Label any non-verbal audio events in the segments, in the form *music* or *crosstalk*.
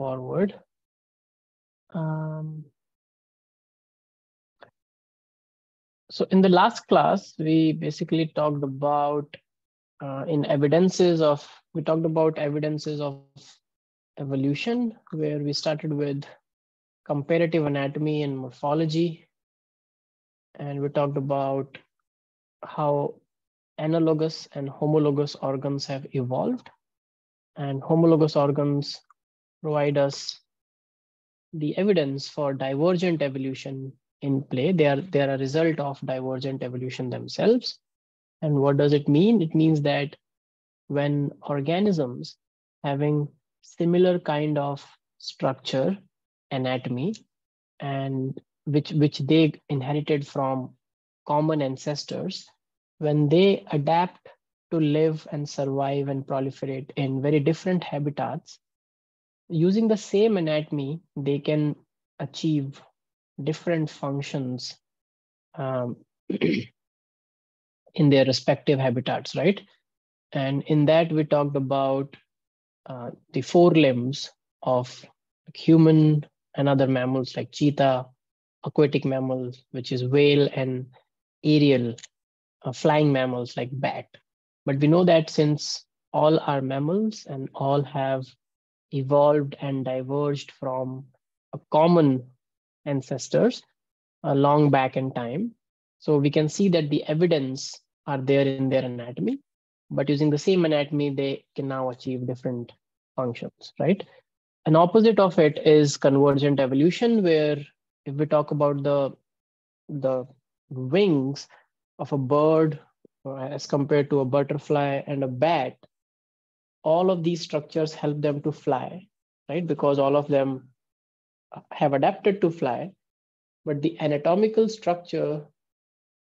forward. Um, so in the last class, we basically talked about uh, in evidences of, we talked about evidences of evolution, where we started with comparative anatomy and morphology. And we talked about how analogous and homologous organs have evolved. And homologous organs provide us the evidence for divergent evolution in play. They are, they are a result of divergent evolution themselves. And what does it mean? It means that when organisms having similar kind of structure, anatomy, and which, which they inherited from common ancestors, when they adapt to live and survive and proliferate in very different habitats, using the same anatomy, they can achieve different functions um, *clears throat* in their respective habitats, right? And in that, we talked about uh, the four limbs of human and other mammals like cheetah, aquatic mammals, which is whale, and aerial uh, flying mammals like bat. But we know that since all are mammals and all have evolved and diverged from a common ancestors uh, long back in time. So we can see that the evidence are there in their anatomy, but using the same anatomy, they can now achieve different functions, right? An opposite of it is convergent evolution, where if we talk about the, the wings of a bird uh, as compared to a butterfly and a bat, all of these structures help them to fly, right? Because all of them have adapted to fly, but the anatomical structure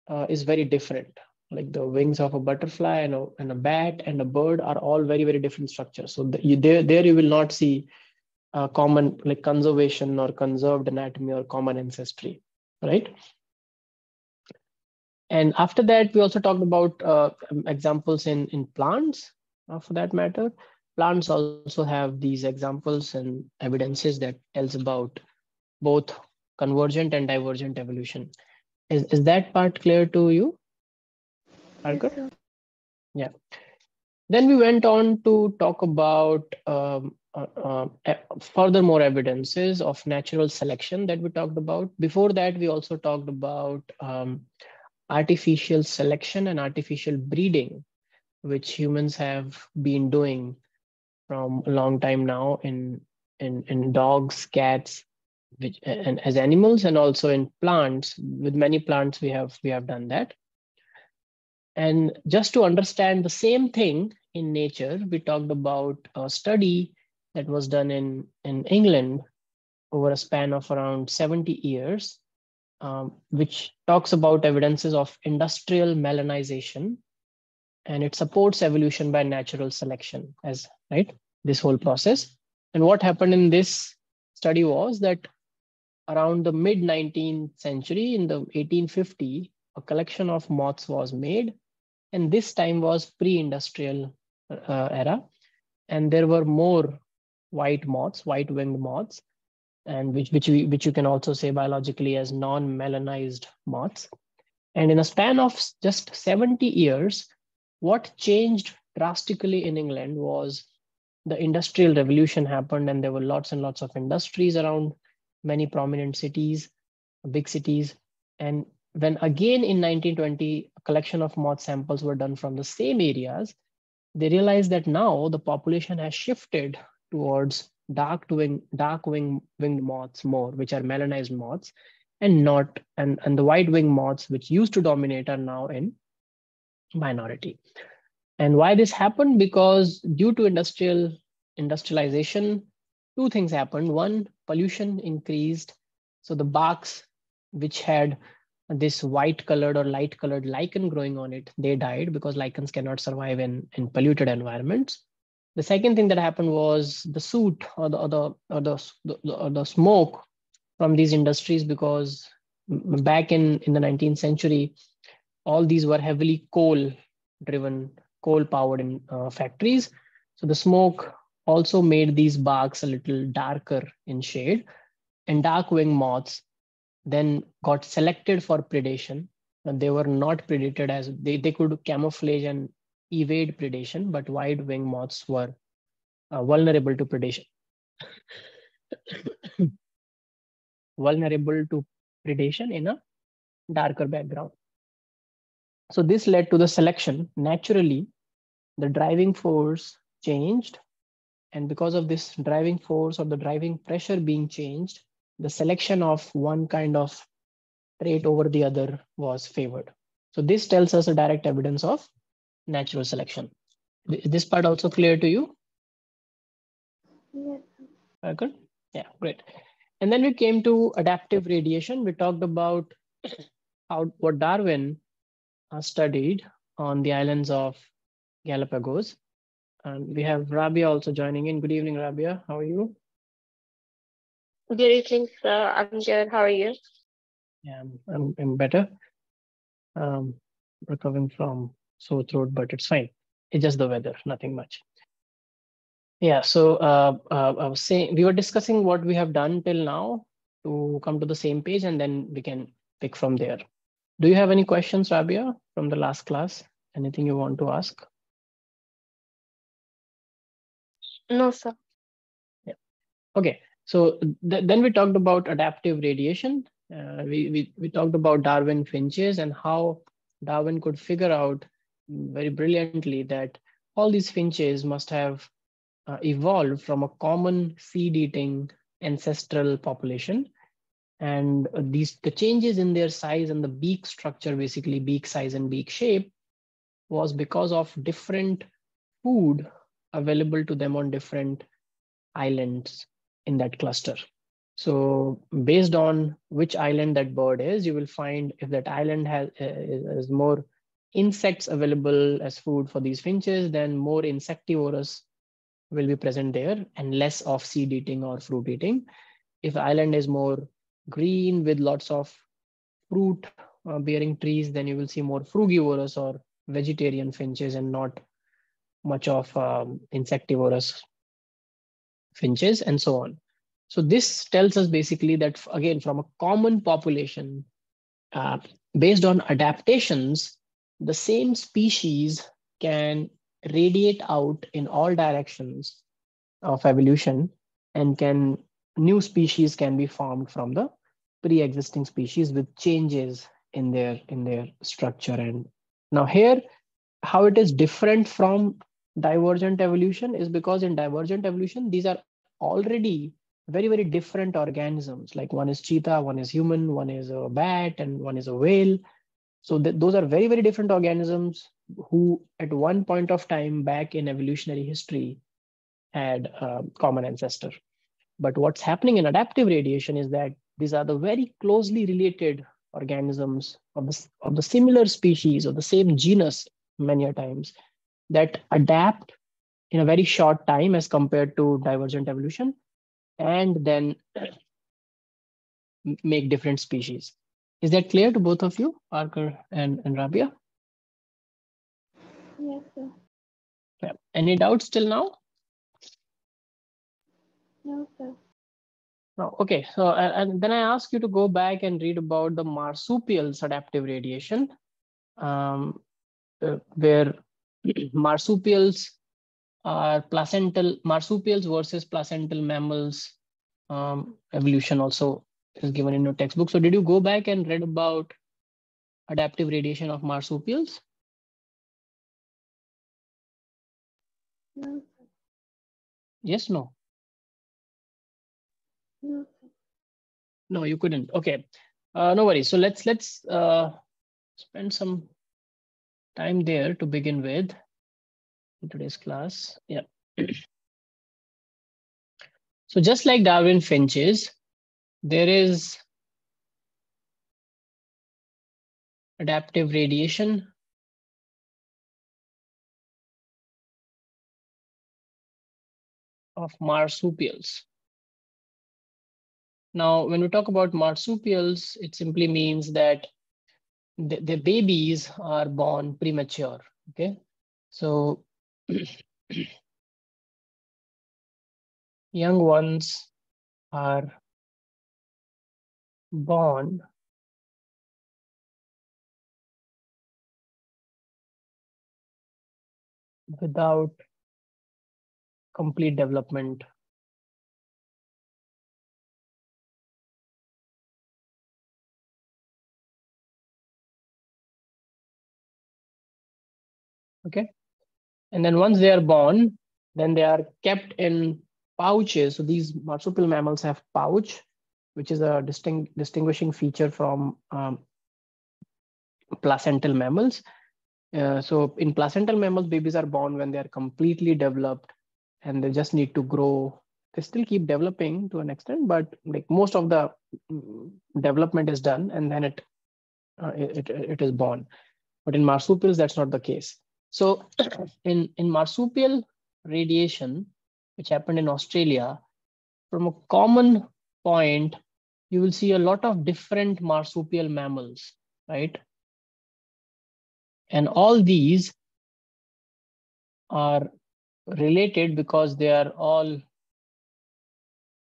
uh, is very different. Like the wings of a butterfly and a, and a bat and a bird are all very, very different structures. So the, you, there, there you will not see a common like conservation or conserved anatomy or common ancestry, right? And after that, we also talked about uh, examples in, in plants, uh, for that matter. Plants also have these examples and evidences that tells about both convergent and divergent evolution. Is, is that part clear to you? Parker? Yeah. Then we went on to talk about um, uh, uh, furthermore evidences of natural selection that we talked about. Before that, we also talked about um, artificial selection and artificial breeding, which humans have been doing from a long time now in in, in dogs, cats, which, and as animals, and also in plants. With many plants, we have we have done that. And just to understand the same thing in nature, we talked about a study that was done in, in England over a span of around 70 years, um, which talks about evidences of industrial melanization and it supports evolution by natural selection as right this whole process. And what happened in this study was that around the mid 19th century in the 1850 a collection of moths was made and this time was pre-industrial uh, era. And there were more white moths white winged moths and which which we, which you can also say biologically as non-melanized moths. And in a span of just 70 years what changed drastically in England was the industrial revolution happened and there were lots and lots of industries around many prominent cities, big cities. And when again in 1920, a collection of moth samples were done from the same areas, they realized that now the population has shifted towards dark wing, dark wing, winged moths more, which are melanized moths, and not and, and the white wing moths, which used to dominate, are now in minority. And why this happened? Because due to industrial industrialization, two things happened. One, pollution increased. So the barks, which had this white colored or light colored lichen growing on it, they died because lichens cannot survive in, in polluted environments. The second thing that happened was the soot or the, or the, or the, or the smoke from these industries because back in, in the 19th century, all these were heavily coal driven, coal powered in, uh, factories. So the smoke also made these barks a little darker in shade. And dark wing moths then got selected for predation. And they were not predated as they, they could camouflage and evade predation, but wide wing moths were uh, vulnerable to predation. *coughs* vulnerable to predation in a darker background. So this led to the selection. Naturally, the driving force changed. And because of this driving force or the driving pressure being changed, the selection of one kind of trait over the other was favored. So this tells us a direct evidence of natural selection. Is this part also clear to you? Yes. Good. Yeah, great. And then we came to adaptive radiation. We talked about *clears throat* how what Darwin studied on the islands of Galapagos. And we have Rabia also joining in. Good evening, Rabia. How are you? Good evening, sir. I'm good. How are you? Yeah, I'm, I'm, I'm better. Um, recovering from sore throat, but it's fine. It's just the weather, nothing much. Yeah, so uh, uh, I was saying we were discussing what we have done till now to come to the same page, and then we can pick from there. Do you have any questions, Rabia, from the last class? Anything you want to ask? No, sir. Yeah. Okay. So th then we talked about adaptive radiation. Uh, we, we, we talked about Darwin finches and how Darwin could figure out very brilliantly that all these finches must have uh, evolved from a common seed-eating ancestral population. And these the changes in their size and the beak structure, basically beak size and beak shape, was because of different food available to them on different islands in that cluster. So based on which island that bird is, you will find if that island has, uh, has more insects available as food for these finches, then more insectivorous will be present there and less of seed eating or fruit eating. If island is more green with lots of fruit uh, bearing trees, then you will see more frugivorous or vegetarian finches and not much of um, insectivorous finches and so on. So this tells us basically that again, from a common population, uh, based on adaptations, the same species can radiate out in all directions of evolution and can new species can be formed from the pre-existing species with changes in their in their structure. And now here how it is different from divergent evolution is because in divergent evolution these are already very very different organisms. Like one is cheetah one is human one is a bat and one is a whale. So th- those are very very different organisms who at one point of time back in evolutionary history had a common ancestor. But what's happening in adaptive radiation is that these are the very closely related organisms of the, of the similar species or the same genus many a times that adapt in a very short time as compared to divergent evolution and then make different species. Is that clear to both of you, Parker and, and Rabia? Yes, sir. Yeah. Any doubts till now? No, sir. Okay. So, and, and then I ask you to go back and read about the marsupials adaptive radiation, um, uh, where *clears throat* marsupials are placental marsupials versus placental mammals um, evolution also is given in your textbook. So, did you go back and read about adaptive radiation of marsupials? No. Yes, no. No. No, you couldn't. Okay, uh, no worries. So let's let's uh, spend some time there to begin with in today's class. Yeah. *clears throat* so just like Darwin finches, there is adaptive radiation of marsupials. Now, when we talk about marsupials, it simply means that the, the babies are born premature. Okay, so *clears throat* young ones are born without complete development okay. And then once they are born then they are kept in pouches. So these marsupial mammals have pouch which is a distinct distinguishing feature from um, placental mammals. Uh, so in placental mammals babies are born when they are completely developed and they just need to grow. They still keep developing to an extent but like most of the mm, development is done and then it uh, it, it, it is born. But in marsupials that's not the case so *clears throat* in, in marsupial radiation, which happened in Australia, from a common point, you will see a lot of different marsupial mammals, right? And all these are related because they are all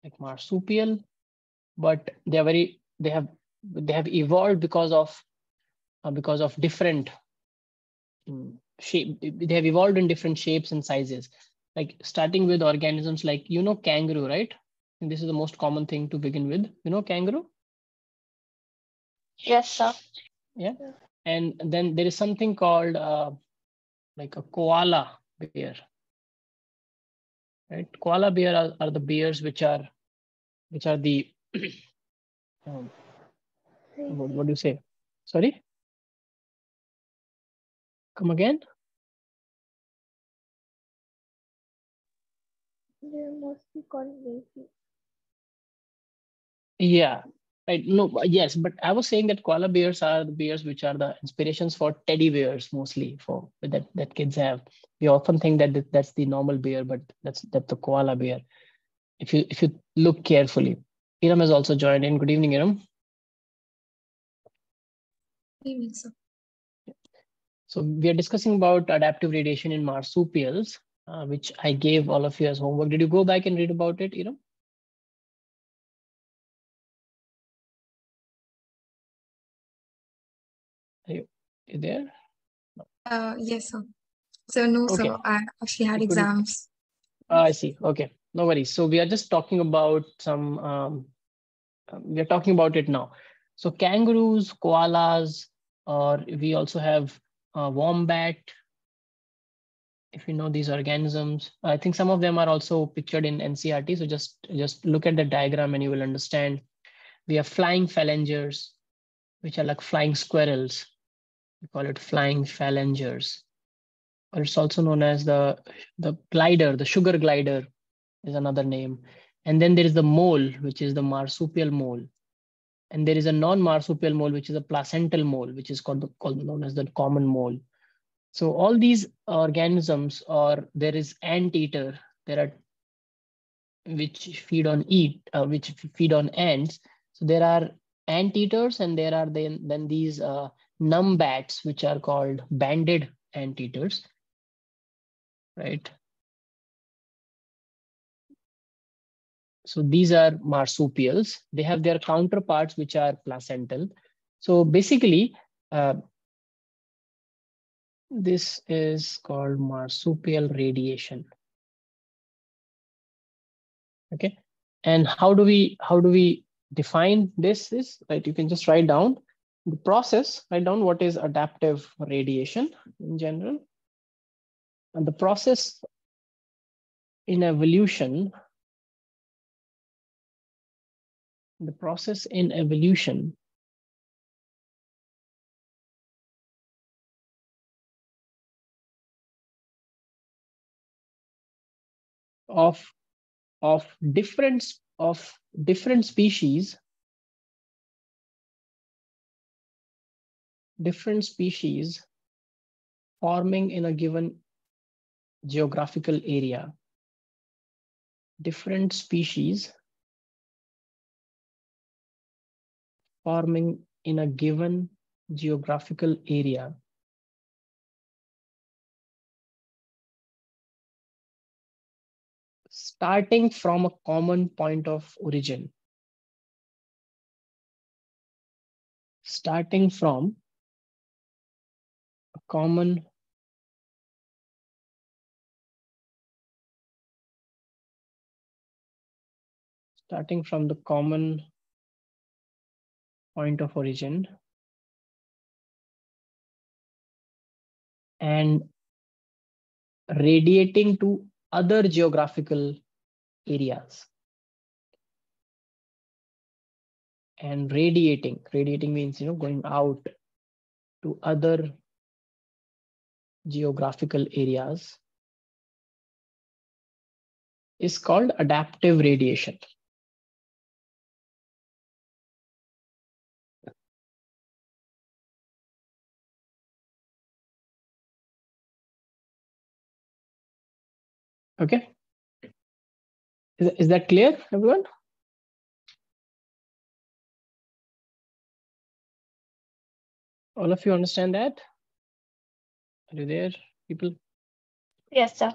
like marsupial, but they are very, they have, they have evolved because of, uh, because of different um, shape they have evolved in different shapes and sizes. Like starting with organisms like you know kangaroo right? And this is the most common thing to begin with. You know kangaroo? Yes sir. Yeah. And then there is something called uh, like a koala bear. Right? Koala bear are, are the bears which are which are the *clears throat* um, what, what do you say? Sorry? Come again They're mostly called. Yeah, right. No, yes, but I was saying that koala bears are the bears which are the inspirations for teddy bears mostly for that that kids have. We often think that that's the normal bear, but that's that's the koala bear. If you if you look carefully, Iram has also joined in. Good evening, Iram. Good evening, sir. So we are discussing about adaptive radiation in marsupials uh, which I gave all of you as homework. Did you go back and read about it, Iram? Are you, you there? Uh, yes, sir. So no, Okay. sir. I actually had exams. Ah, I see. Okay, no worries. So we are just talking about some. Um, um, we are talking about it now. So kangaroos, koalas, or we also have uh, wombat. If you know these organisms, I think some of them are also pictured in NCERT. So just just look at the diagram and you will understand. We have flying phalangers, which are like flying squirrels. We call it flying phalangers or it's also known as the the glider the sugar glider is another name and then there is the mole which is the marsupial mole and there is a non-marsupial mole which is a placental mole which is called, the, called known as the common mole so all these organisms or there is anteater there are which feed on eat uh, which feed on ants so there are anteaters and there are then then these uh, numbats which are called banded anteaters right? So these are marsupials. They have their counterparts, which are placental. So basically, uh, this is called marsupial radiation. Okay, and how do we how do we define this? Is right? You can just write down the process. Write down what is adaptive radiation in general. And the process in evolution, the process in evolution of of different of different species different species forming in a given geographical area. Different species forming in a given geographical area. Starting from a common point of origin. Starting from a common starting from the common point of origin and radiating to other geographical areas. And radiating, radiating means, you know, going out to other geographical areas is called adaptive radiation. Okay. Is, is that clear, everyone? All of you understand that? Are you there, people? Yes, sir.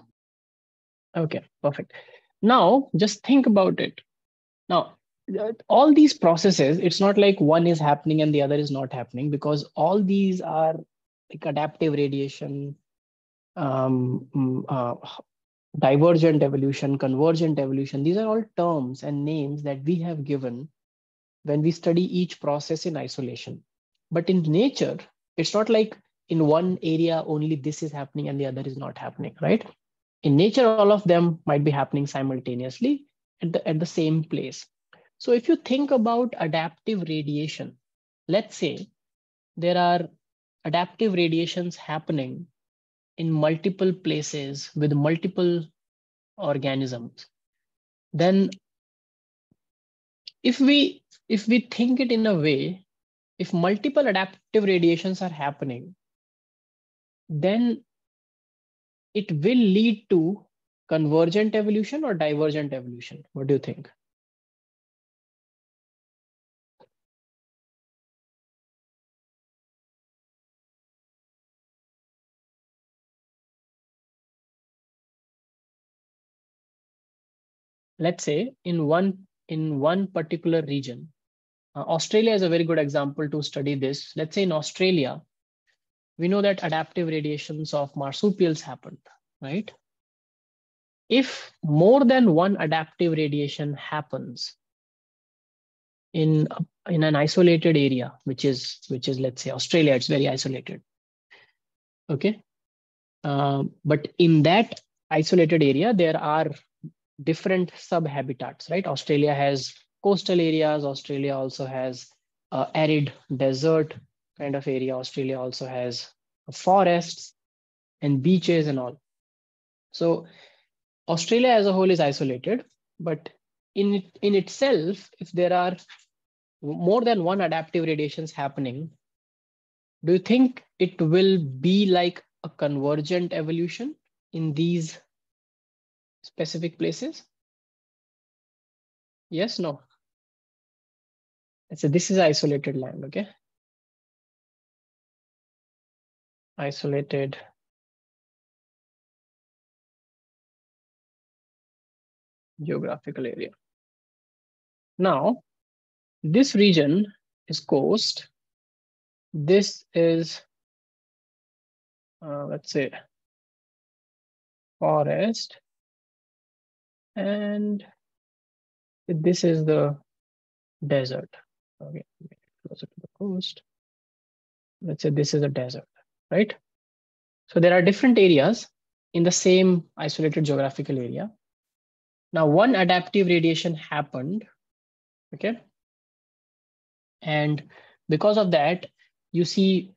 Okay, perfect. Now, just think about it. Now, all these processes, it's not like one is happening and the other is not happening because all these are like adaptive radiation, um, mm, uh, divergent evolution, convergent evolution. These are all terms and names that we have given when we study each process in isolation. But in nature, it's not like in one area only this is happening and the other is not happening, right? In nature, all of them might be happening simultaneously at the, at the same place. So if you think about adaptive radiation, let's say there are adaptive radiations happening in multiple places with multiple organisms, then if we if we think it in a way, if multiple adaptive radiations are happening, then it will lead to convergent evolution or divergent evolution. What do you think? Let's say in one in one particular region, uh, Australia is a very good example to study this. Let's say in Australia, we know that adaptive radiations of marsupials happened, right? If more than one adaptive radiation happens in, in an isolated area, which is, which is, let's say, Australia, it's very isolated. Okay. Uh, but in that isolated area, there are different subhabitats, right? Australia has coastal areas. Australia also has uh, arid desert kind of area. Australia also has forests and beaches and all. So Australia as a whole is isolated, but in, in itself, if there are more than one adaptive radiations happening, do you think it will be like a convergent evolution in these specific places? Yes, no. So this is isolated land, okay? Isolated. geographical area. Now, this region is coast. This is, uh, let's say, forest. And this is the desert. Okay, closer to the coast. Let's say this is a desert, right? So there are different areas in the same isolated geographical area. Now, one adaptive radiation happened, okay? And because of that, you see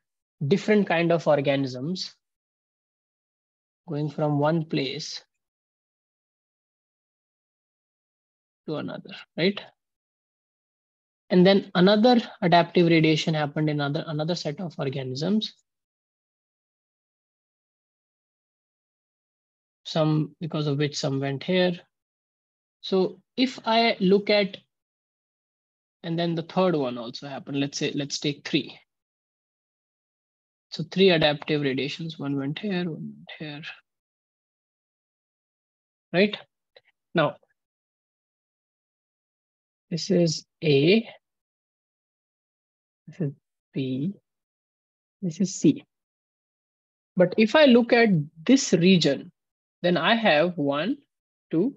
different kind of organisms going from one place to another, right? And then another adaptive radiation happened in another, another set of organisms. Some, because of which some went here. So if I look at, and then the third one also happened, let's say, let's take three. So three adaptive radiations, one went here, one went here. Right? Now, this is A, this is B, this is C. But if I look at this region, then I have one, two,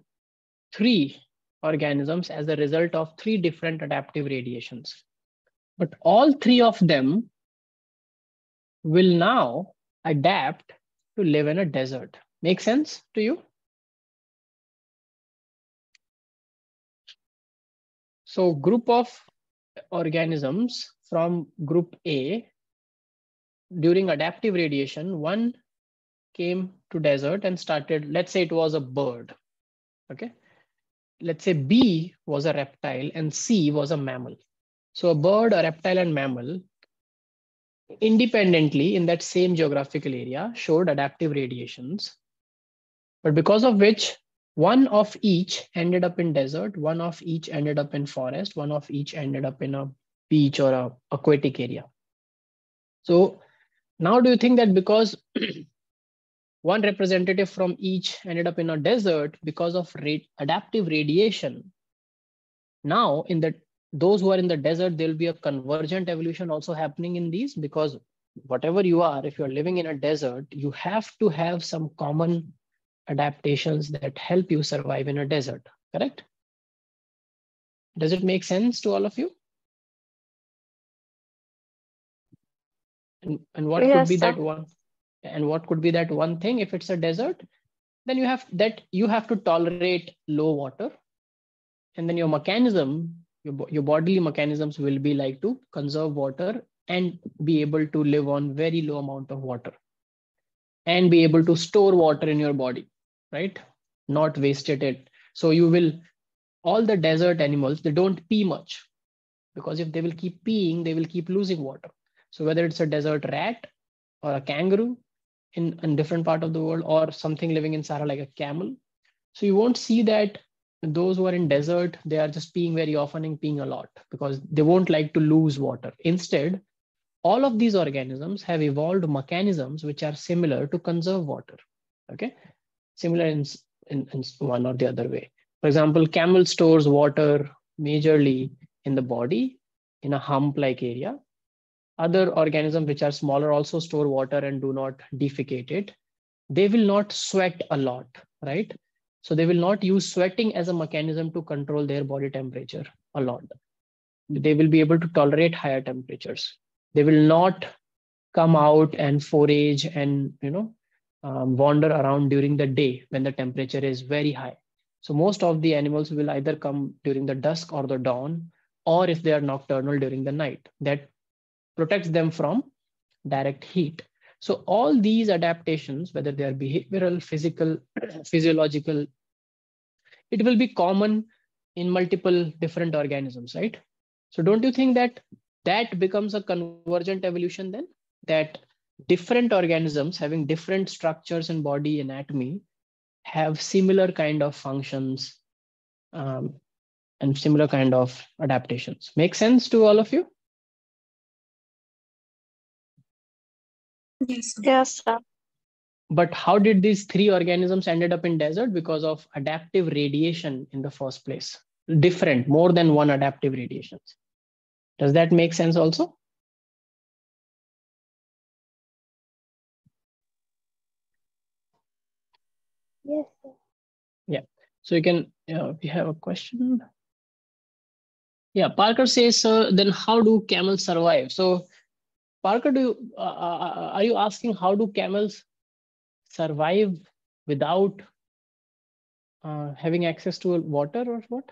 three organisms as a result of three different adaptive radiations. But all three of them will now adapt to live in a desert. Make sense to you? So group of organisms from group A during adaptive radiation, one came to desert and started, let's say it was a bird, okay? Let's say B was a reptile and C was a mammal. So a bird, a reptile and mammal independently in that same geographical area showed adaptive radiations, but because of which one of each ended up in desert, one of each ended up in forest, one of each ended up in a beach or a aquatic area. So now do you think that because *clears throat* one representative from each ended up in a desert because of rate, adaptive radiation, now in the those who are in the desert, there'll be a convergent evolution also happening in these because whatever you are, if you're living in a desert, you have to have some common adaptations that help you survive in a desert, correct? Does it make sense to all of you? And, and what Yes, could be sir. that one? And what could be that one thing if it's a desert? Then you have that you have to tolerate low water. And then your mechanism, your, your bodily mechanisms will be like to conserve water and be able to live on very low amount of water and be able to store water in your body right? Not wasted it. So you will all the desert animals they don't pee much. Because if they will keep peeing they will keep losing water. So whether it's a desert rat or a kangaroo in a different part of the world or something living in sahara like a camel. So you won't see that those who are in desert they are just peeing very often and peeing a lot because they won't like to lose water. Instead all of these organisms have evolved mechanisms which are similar to conserve water. Okay similar in, in, in one or the other way. For example camel stores water majorly in the body in a hump like area. Other organisms which are smaller also store water and do not defecate it. They will not sweat a lot right? So they will not use sweating as a mechanism to control their body temperature a lot. They will be able to tolerate higher temperatures. They will not come out and forage and you know um, wander around during the day when the temperature is very high. So most of the animals will either come during the dusk or the dawn or if they are nocturnal during the night. That protects them from direct heat. So all these adaptations whether they are behavioral physical *clears throat* physiological it will be common in multiple different organisms right? So don't you think that that becomes a convergent evolution then? That different organisms having different structures and body anatomy have similar kind of functions um, and similar kind of adaptations. Make sense to all of you? Yes, sir. Yes, sir. but how did these three organisms ended up in desert? Because of adaptive radiation in the first place. Different more than one adaptive radiations does that make sense also Yes, sir. So you can, uh, if you have a question. Yeah, Parker says, uh, then how do camels survive? So Parker, do you, uh, uh, are you asking how do camels survive without uh, having access to water or what?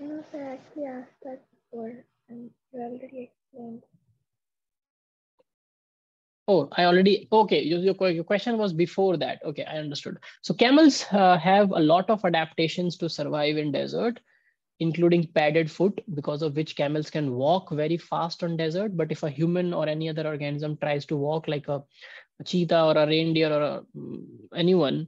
No, sir, I actually asked that before and you already explained. Oh, I already, okay, your, your, question was before that. Okay, I understood. So camels uh, have a lot of adaptations to survive in desert, including padded foot, because of which camels can walk very fast on desert. But if a human or any other organism tries to walk like a, a cheetah or a reindeer or a, mm, anyone,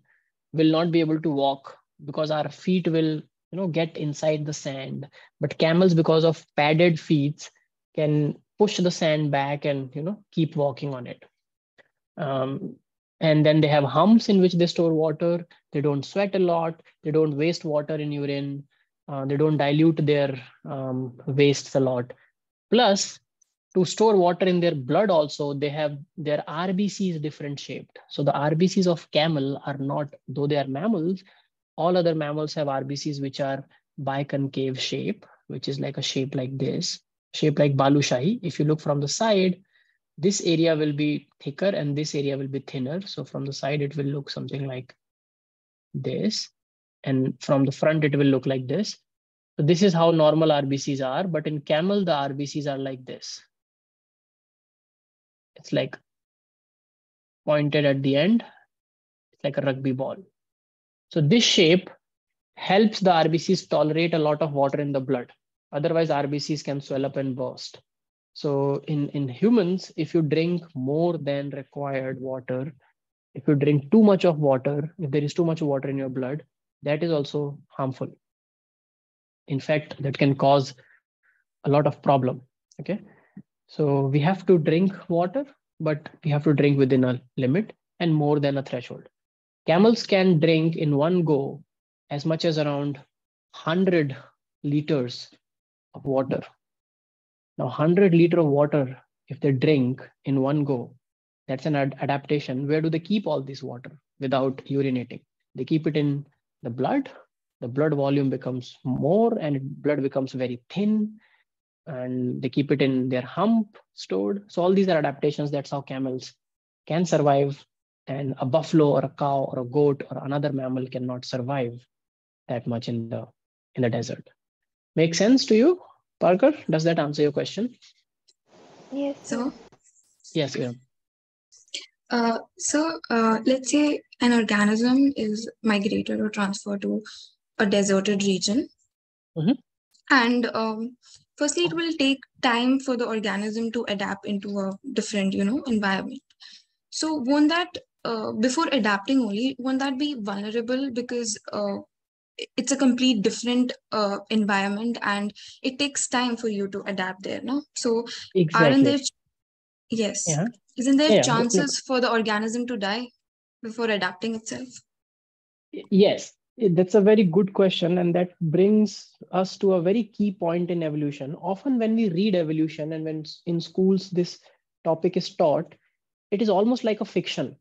will not be able to walk because our feet will, you know, get inside the sand. But camels, because of padded feet, can push the sand back and you know keep walking on it. Um, and then they have humps in which they store water. They don't sweat a lot. They don't waste water in urine. Uh, they don't dilute their um, wastes a lot. Plus, to store water in their blood also, they have their RBCs different shaped. So the RBCs of camel are not, though they are mammals, all other mammals have RBCs which are biconcave shape, which is like a shape like this, shape like balushahi. If you look from the side, this area will be thicker and this area will be thinner. So from the side, it will look something like this. And from the front, it will look like this. So this is how normal RBCs are, but in camel, the RBCs are like this. It's like pointed at the end. It's like a rugby ball. So this shape helps the RBCs tolerate a lot of water in the blood. Otherwise, RBCs can swell up and burst. So in, in humans, if you drink more than required water, if you drink too much of water, if there is too much water in your blood, that is also harmful. In fact, that can cause a lot of problem. Okay. So we have to drink water, but we have to drink within a limit and more than a threshold. Camels can drink in one go as much as around 100 liters of water now, 100 liter of water, if they drink in one go, that's an ad adaptation. Where do they keep all this water without urinating? They keep it in the blood. The blood volume becomes more and blood becomes very thin and they keep it in their hump stored. So all these are adaptations. That's how camels can survive. And a buffalo or a cow or a goat or another mammal cannot survive that much in the in the desert. Make sense to you? Parker, does that answer your question? Yes. So, yes, yeah. Uh, so uh, let's say an organism is migrated or transferred to a deserted region. Mhm. And um, firstly, it will take time for the organism to adapt into a different, you know, environment. So won't that, uh, before adapting only, won't that be vulnerable because uh, it's a complete different uh, environment and it takes time for you to adapt there no so aren't Exactly. there yes Yeah. isn't there yeah. chances for the organism to die before adapting itself Yes, that's a very good question. And that brings us to a very key point in evolution. Often, when we read evolution and when in schools this topic is taught, it is almost like a fiction.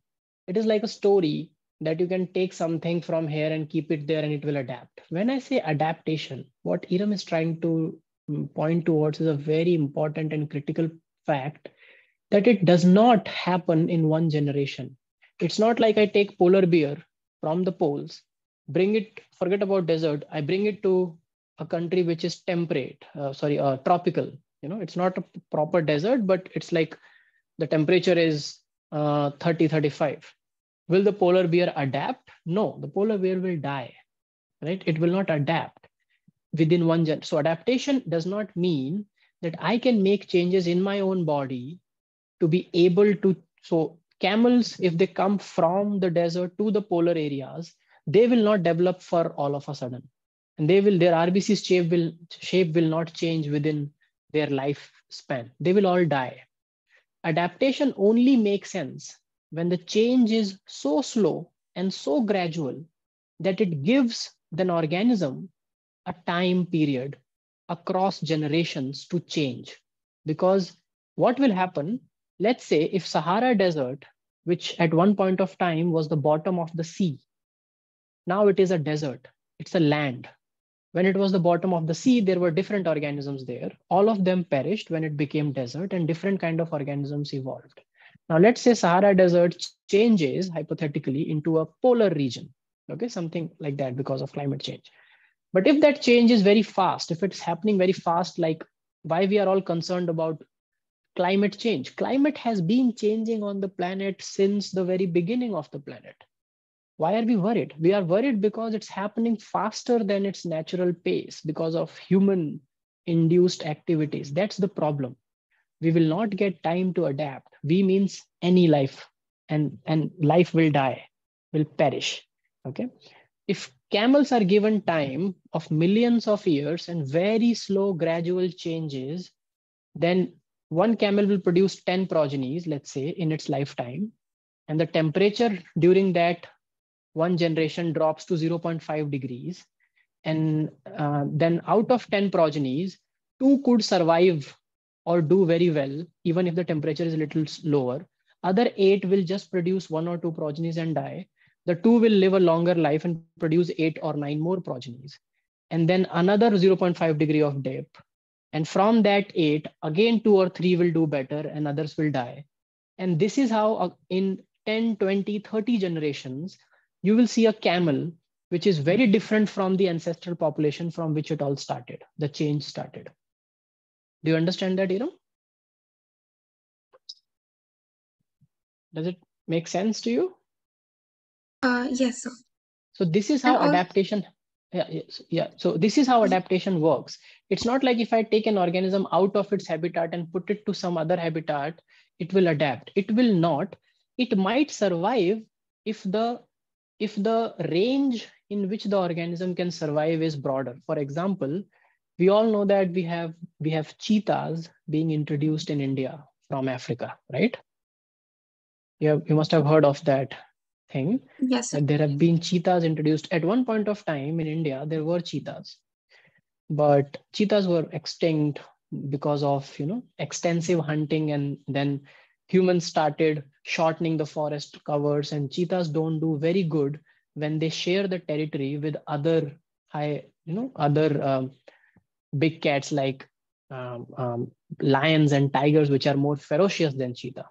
It is like a story that you can take something from here and keep it there and it will adapt. When I say adaptation, what Iram is trying to mm, point towards is a very important and critical fact that it does not happen in one generation. It's not like I take polar bear from the poles, bring it, forget about desert, I bring it to a country which is temperate, uh, sorry, uh, tropical. You know, it's not a proper desert, but it's like the temperature is uh, 30, 35. Will the polar bear adapt? No, the polar bear will die, right? It will not adapt within one gen. So adaptation does not mean that I can make changes in my own body to be able to. So camels, if they come from the desert to the polar areas, they will not develop for all of a sudden. And they will, their RBC shape will shape will not change within their lifespan. They will all die. Adaptation only makes sense when the change is so slow and so gradual that it gives an organism a time period across generations to change. Because what will happen, let's say if Sahara Desert, which at one point of time was the bottom of the sea, now it is a desert, it's a land. When it was the bottom of the sea, there were different organisms there. All of them perished when it became desert and different kind of organisms evolved. Now let's say Sahara Desert changes hypothetically into a polar region, okay, something like that because of climate change. But if that change is very fast, if it's happening very fast, like why we are all concerned about climate change, climate has been changing on the planet since the very beginning of the planet. Why are we worried? We are worried because it's happening faster than its natural pace because of human induced activities. That's the problem. We will not get time to adapt. We means any life and, and life will die, will perish. Okay. If camels are given time of millions of years and very slow gradual changes, then one camel will produce 10 progenies, let's say, in its lifetime. and the temperature during that one generation drops to 0.5 degrees, and uh, then out of 10 progenies, two could survive or do very well, even if the temperature is a little lower. Other eight will just produce one or two progenies and die. The two will live a longer life and produce eight or nine more progenies. And then another 0.5 degree of dip. And from that eight, again, two or three will do better and others will die. And this is how uh, in 10, 20, 30 generations, you will see a camel, which is very different from the ancestral population from which it all started, the change started. Do you understand that, Iram? Does it make sense to you? Uh, yes, sir. So this is how adaptation, yeah, yes, yeah. So this is how adaptation works. It's not like if I take an organism out of its habitat and put it to some other habitat, it will adapt. It will not. It might survive if the if the range in which the organism can survive is broader. For example, we all know that we have we have cheetahs being introduced in India from Africa, right? You, have, you must have heard of that thing. Yes. That there have been cheetahs introduced. At one point of time in India, there were cheetahs, but cheetahs were extinct because of you know extensive hunting, and then humans started shortening the forest covers, and cheetahs don't do very good when they share the territory with other high, you know, other um, big cats like um, um, lions and tigers, which are more ferocious than cheetah.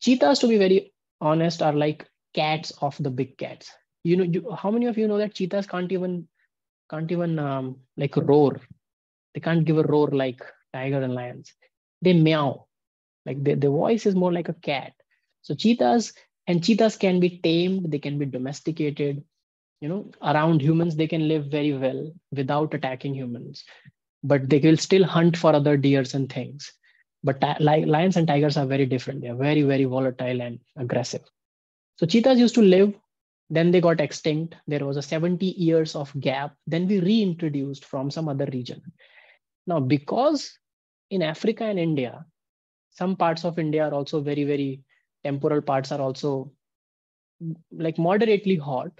Cheetahs, to be very honest, are like cats of the big cats. You know, you, how many of you know that cheetahs can't even can't even um, like roar? They can't give a roar like tiger and lions. They meow, like the the voice is more like a cat. So cheetahs and cheetahs can be tamed. They can be domesticated. You know, around humans they can live very well without attacking humans but they will still hunt for other deers and things. But like lions and tigers are very different. They are very, very volatile and aggressive. So cheetahs used to live, then they got extinct. There was a 70 years of gap. Then we reintroduced from some other region. Now, because in Africa and India, some parts of India are also very, very temporal parts are also like moderately hot.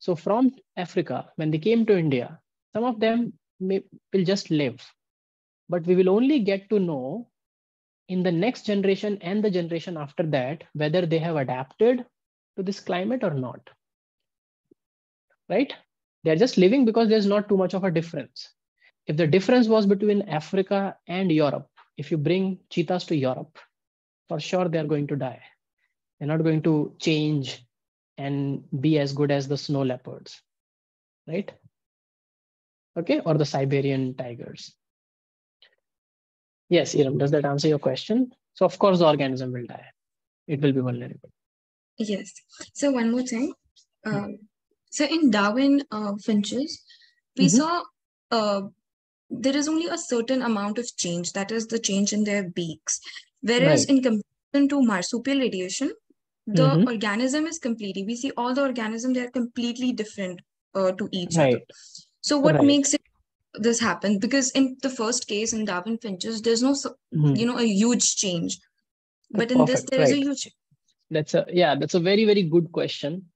So from Africa, when they came to India, some of them may, will just live. But we will only get to know in the next generation and the generation after that whether they have adapted to this climate or not. Right? They're just living because there's not too much of a difference. If the difference was between Africa and Europe, if you bring cheetahs to Europe, for sure they're going to die. They're not going to change and be as good as the snow leopards, right? Okay, or the Siberian tigers. Yes, Iram, does that answer your question? So of course the organism will die. It will be vulnerable. Yes. So one more thing. Um, so in Darwin uh, finches, we mm-hmm. saw uh, there is only a certain amount of change, that is the change in their beaks. Whereas right. in comparison to marsupial radiation, the mm-hmm. organism is completely, we see all the organisms, they are completely different uh, to each right. other. So what right. makes it this happen? Because in the first case in Darwin finches, there's no mm-hmm. you know a huge change, but in this there right. is a huge. That's a yeah. That's a very very good question,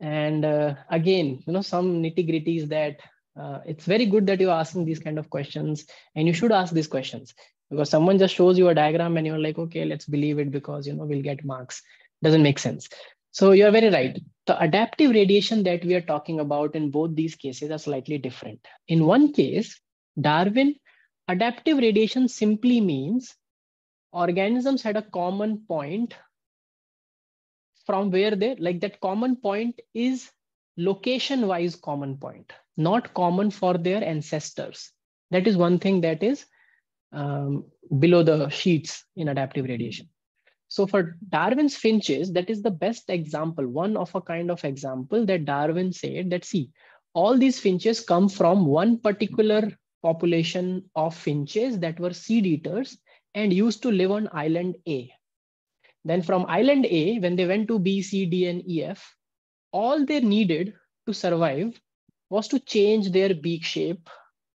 and uh, again, you know, some nitty gritties that uh, it's very good that you're asking these kind of questions, and you should ask these questions because someone just shows you a diagram and you're like, okay, let's believe it because you know we'll get marks. Doesn't make sense. So you're very right. The adaptive radiation that we are talking about in both these cases are slightly different. In one case, Darwin, adaptive radiation simply means organisms had a common point from where they, like that common point is location wise common point, not common for their ancestors. That is one thing that is um, below the sheets in adaptive radiation. So for Darwin's finches, that is the best example, one of a kind of example that Darwin said that see, all these finches come from one particular population of finches that were seed eaters and used to live on island A. Then from island A, when they went to B, C, D, and E, F, all they needed to survive was to change their beak shape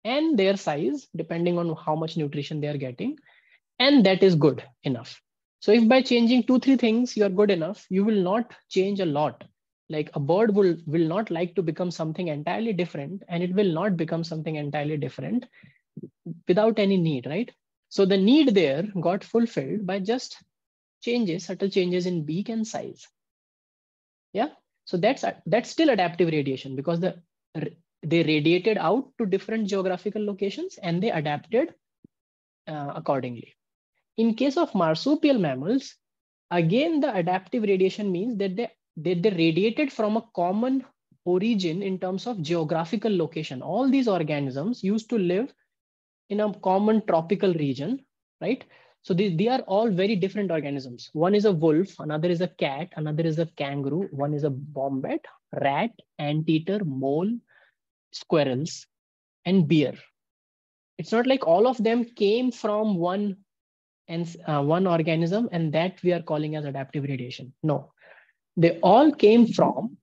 and their size, depending on how much nutrition they are getting. And that is good enough. So if by changing two, three things, you are good enough, you will not change a lot. Like a bird will, will not like to become something entirely different and it will not become something entirely different without any need, right? So the need there got fulfilled by just changes, subtle changes in beak and size. Yeah, so that's that's still adaptive radiation because the they radiated out to different geographical locations and they adapted uh, accordingly. In case of marsupial mammals, again, the adaptive radiation means that they, they, they radiated from a common origin in terms of geographical location. All these organisms used to live in a common tropical region, right? So they, they are all very different organisms. One is a wolf, another is a cat, another is a kangaroo, one is a wombat, rat, anteater, mole, squirrels, and bear. It's not like all of them came from one and uh, one organism and that we are calling as adaptive radiation. No, they all came from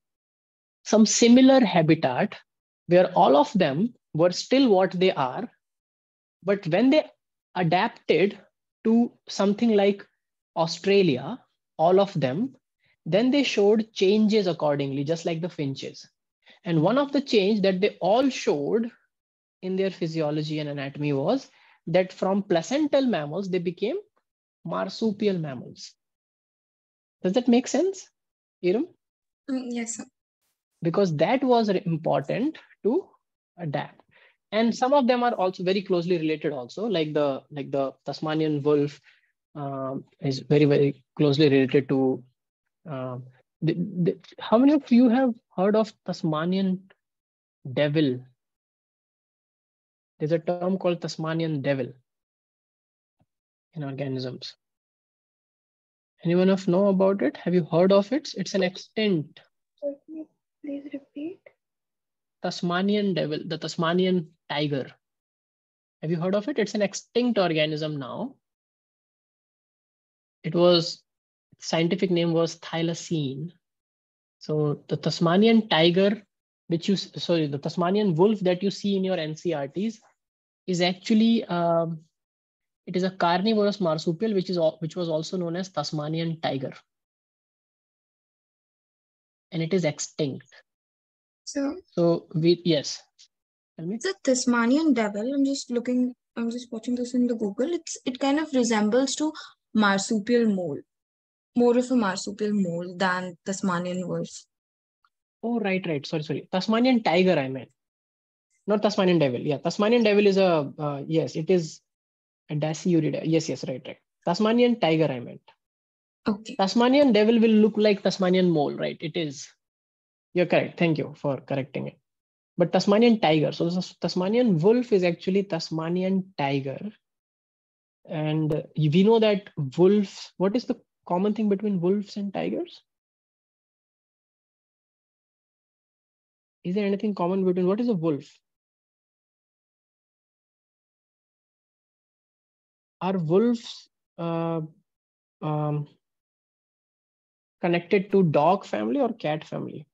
some similar habitat where all of them were still what they are. But when they adapted to something like Australia, all of them, then they showed changes accordingly, just like the finches. And one of the change that they all showed in their physiology and anatomy was that from placental mammals, they became marsupial mammals. Does that make sense, Iram? Mm, yes, sir. Because that was important to adapt. And some of them are also very closely related also, like the like the Tasmanian wolf um, is very, very closely related to um, the, the, how many of you have heard of Tasmanian devil there's a term called Tasmanian devil in organisms. Anyone of know about it? Have you heard of it? It's an extinct. Please repeat. Tasmanian devil, the Tasmanian tiger. Have you heard of it? It's an extinct organism now. It was, scientific name was thylacine. So the Tasmanian tiger, which you, sorry, the Tasmanian wolf that you see in your NCERTs is actually um, it is a carnivorous marsupial which is which was also known as Tasmanian tiger, and it is extinct. So so we yes. Tell me. The Tasmanian devil. I'm just looking. I'm just watching this in the Google. It's it kind of resembles to marsupial mole, more of a marsupial mole than Tasmanian wolf. Oh right, right. Sorry, sorry. Tasmanian tiger. I meant not Tasmanian devil. Yeah, Tasmanian devil is a uh, yes, it is a dasyurida. Yes, yes, right, right. Tasmanian tiger, I meant. Okay. Tasmanian devil will look like Tasmanian mole, right? It is. You're correct. Thank you for correcting it. But Tasmanian tiger. So Tasmanian wolf is actually Tasmanian tiger. And we know that wolves, what is the common thing between wolves and tigers? Is there anything common between what is a wolf? Are wolves uh, um, connected to dog family or cat family?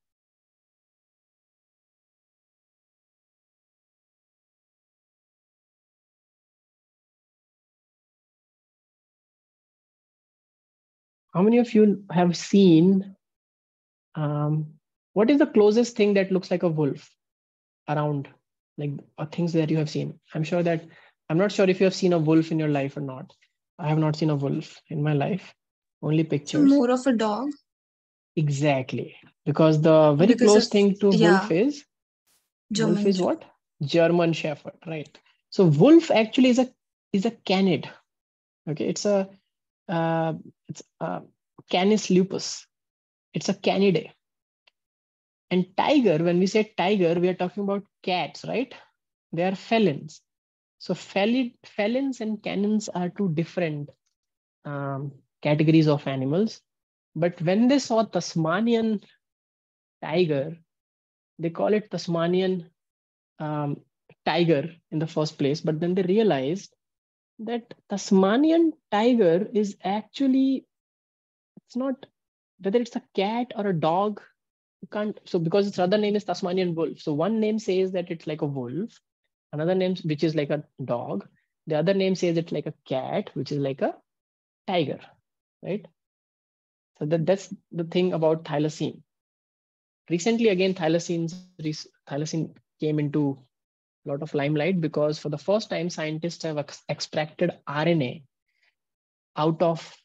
How many of you have seen, um, what is the closest thing that looks like a wolf around, like things that you have seen? I'm sure that I'm not sure if you have seen a wolf in your life or not. I have not seen a wolf in my life, only pictures. more of a dog. Exactly, because the very because close of, thing to yeah. wolf is German wolf is what German Shepherd, right? So wolf actually is a is a canid. Okay, it's a uh, it's a Canis lupus. It's a canidae. And tiger, when we say tiger, we are talking about cats, right? They are felines. So felines and canines are two different um, categories of animals. But when they saw Tasmanian tiger, they call it Tasmanian um, tiger in the first place. But then they realized that Tasmanian tiger is actually, it's not, whether it's a cat or a dog, you can't, so because its other name is Tasmanian wolf. So one name says that it's like a wolf another name which is like a dog the other name says it's like a cat which is like a tiger right? So that, that's the thing about thylacine. Recently, again, thylacines, thylacine came into a lot of limelight because for the first time, scientists have ex extracted RNA out of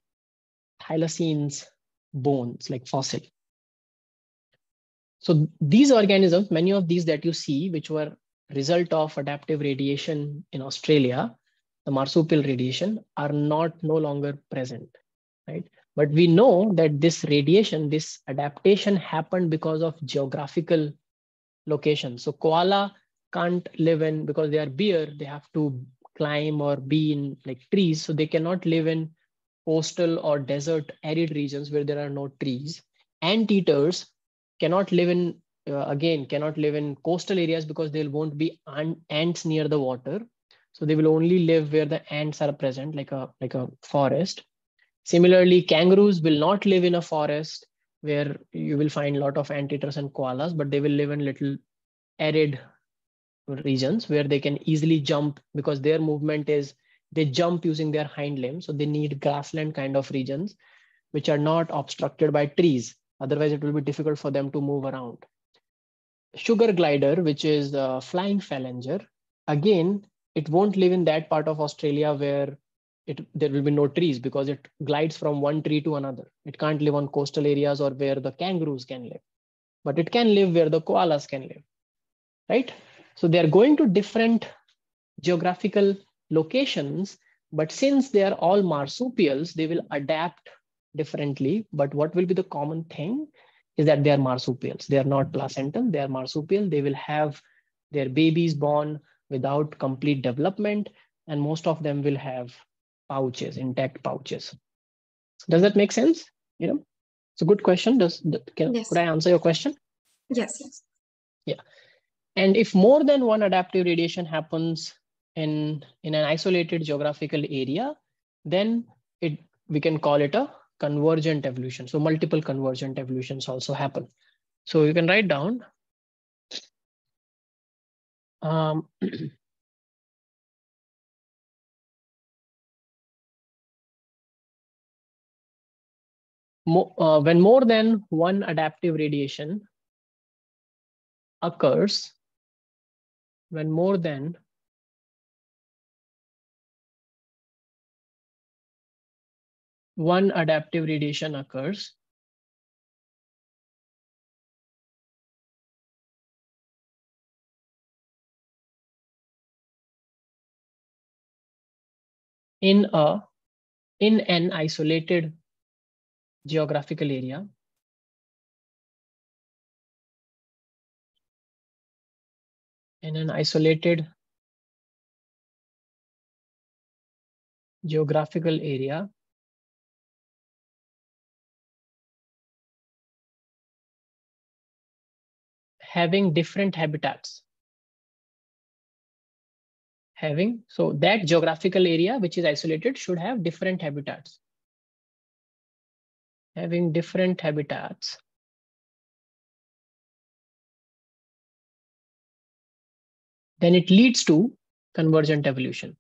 thylacine's bones, like fossil. So these organisms, many of these that you see, which were result of adaptive radiation in Australia, the marsupial radiation, are not no longer present, right? But we know that this radiation, this adaptation happened because of geographical location. So koala can't live in, because they are bear, they have to climb or be in like trees. So they cannot live in coastal or desert arid regions where there are no trees. Anteaters cannot live in, uh, again, cannot live in coastal areas because there won't be ants near the water. So they will only live where the ants are present, like a, like a forest. Similarly, kangaroos will not live in a forest where you will find a lot of anteaters and koalas, but they will live in little arid regions where they can easily jump because their movement is they jump using their hind limbs. So they need grassland kind of regions which are not obstructed by trees. Otherwise, it will be difficult for them to move around. Sugar glider, which is a flying phalanger, again, it won't live in that part of Australia where it there will be no trees because it glides from one tree to another. It can't live on coastal areas or where the kangaroos can live, but it can live where the koalas can live, right? So they are going to different geographical locations, but since they are all marsupials, they will adapt differently. But what will be the common thing is that they are marsupials. They are not mm-hmm. placental, they are marsupial. They will have their babies born without complete development, and most of them will have pouches, intact pouches. Does that make sense? You know, it's a good question. Does can yes. could I answer your question? Yes. Yes. Yeah. And if more than one adaptive radiation happens in in an isolated geographical area, then it we can call it a convergent evolution. So multiple convergent evolutions also happen. So you can write down. Um, *clears throat* uh, when more than one adaptive radiation occurs, when more than one adaptive radiation occurs, in a in an isolated geographical area. In an isolated geographical area, having different habitats. Having, so that geographical area which is isolated should have different habitats having different habitats. Then it leads to convergent evolution.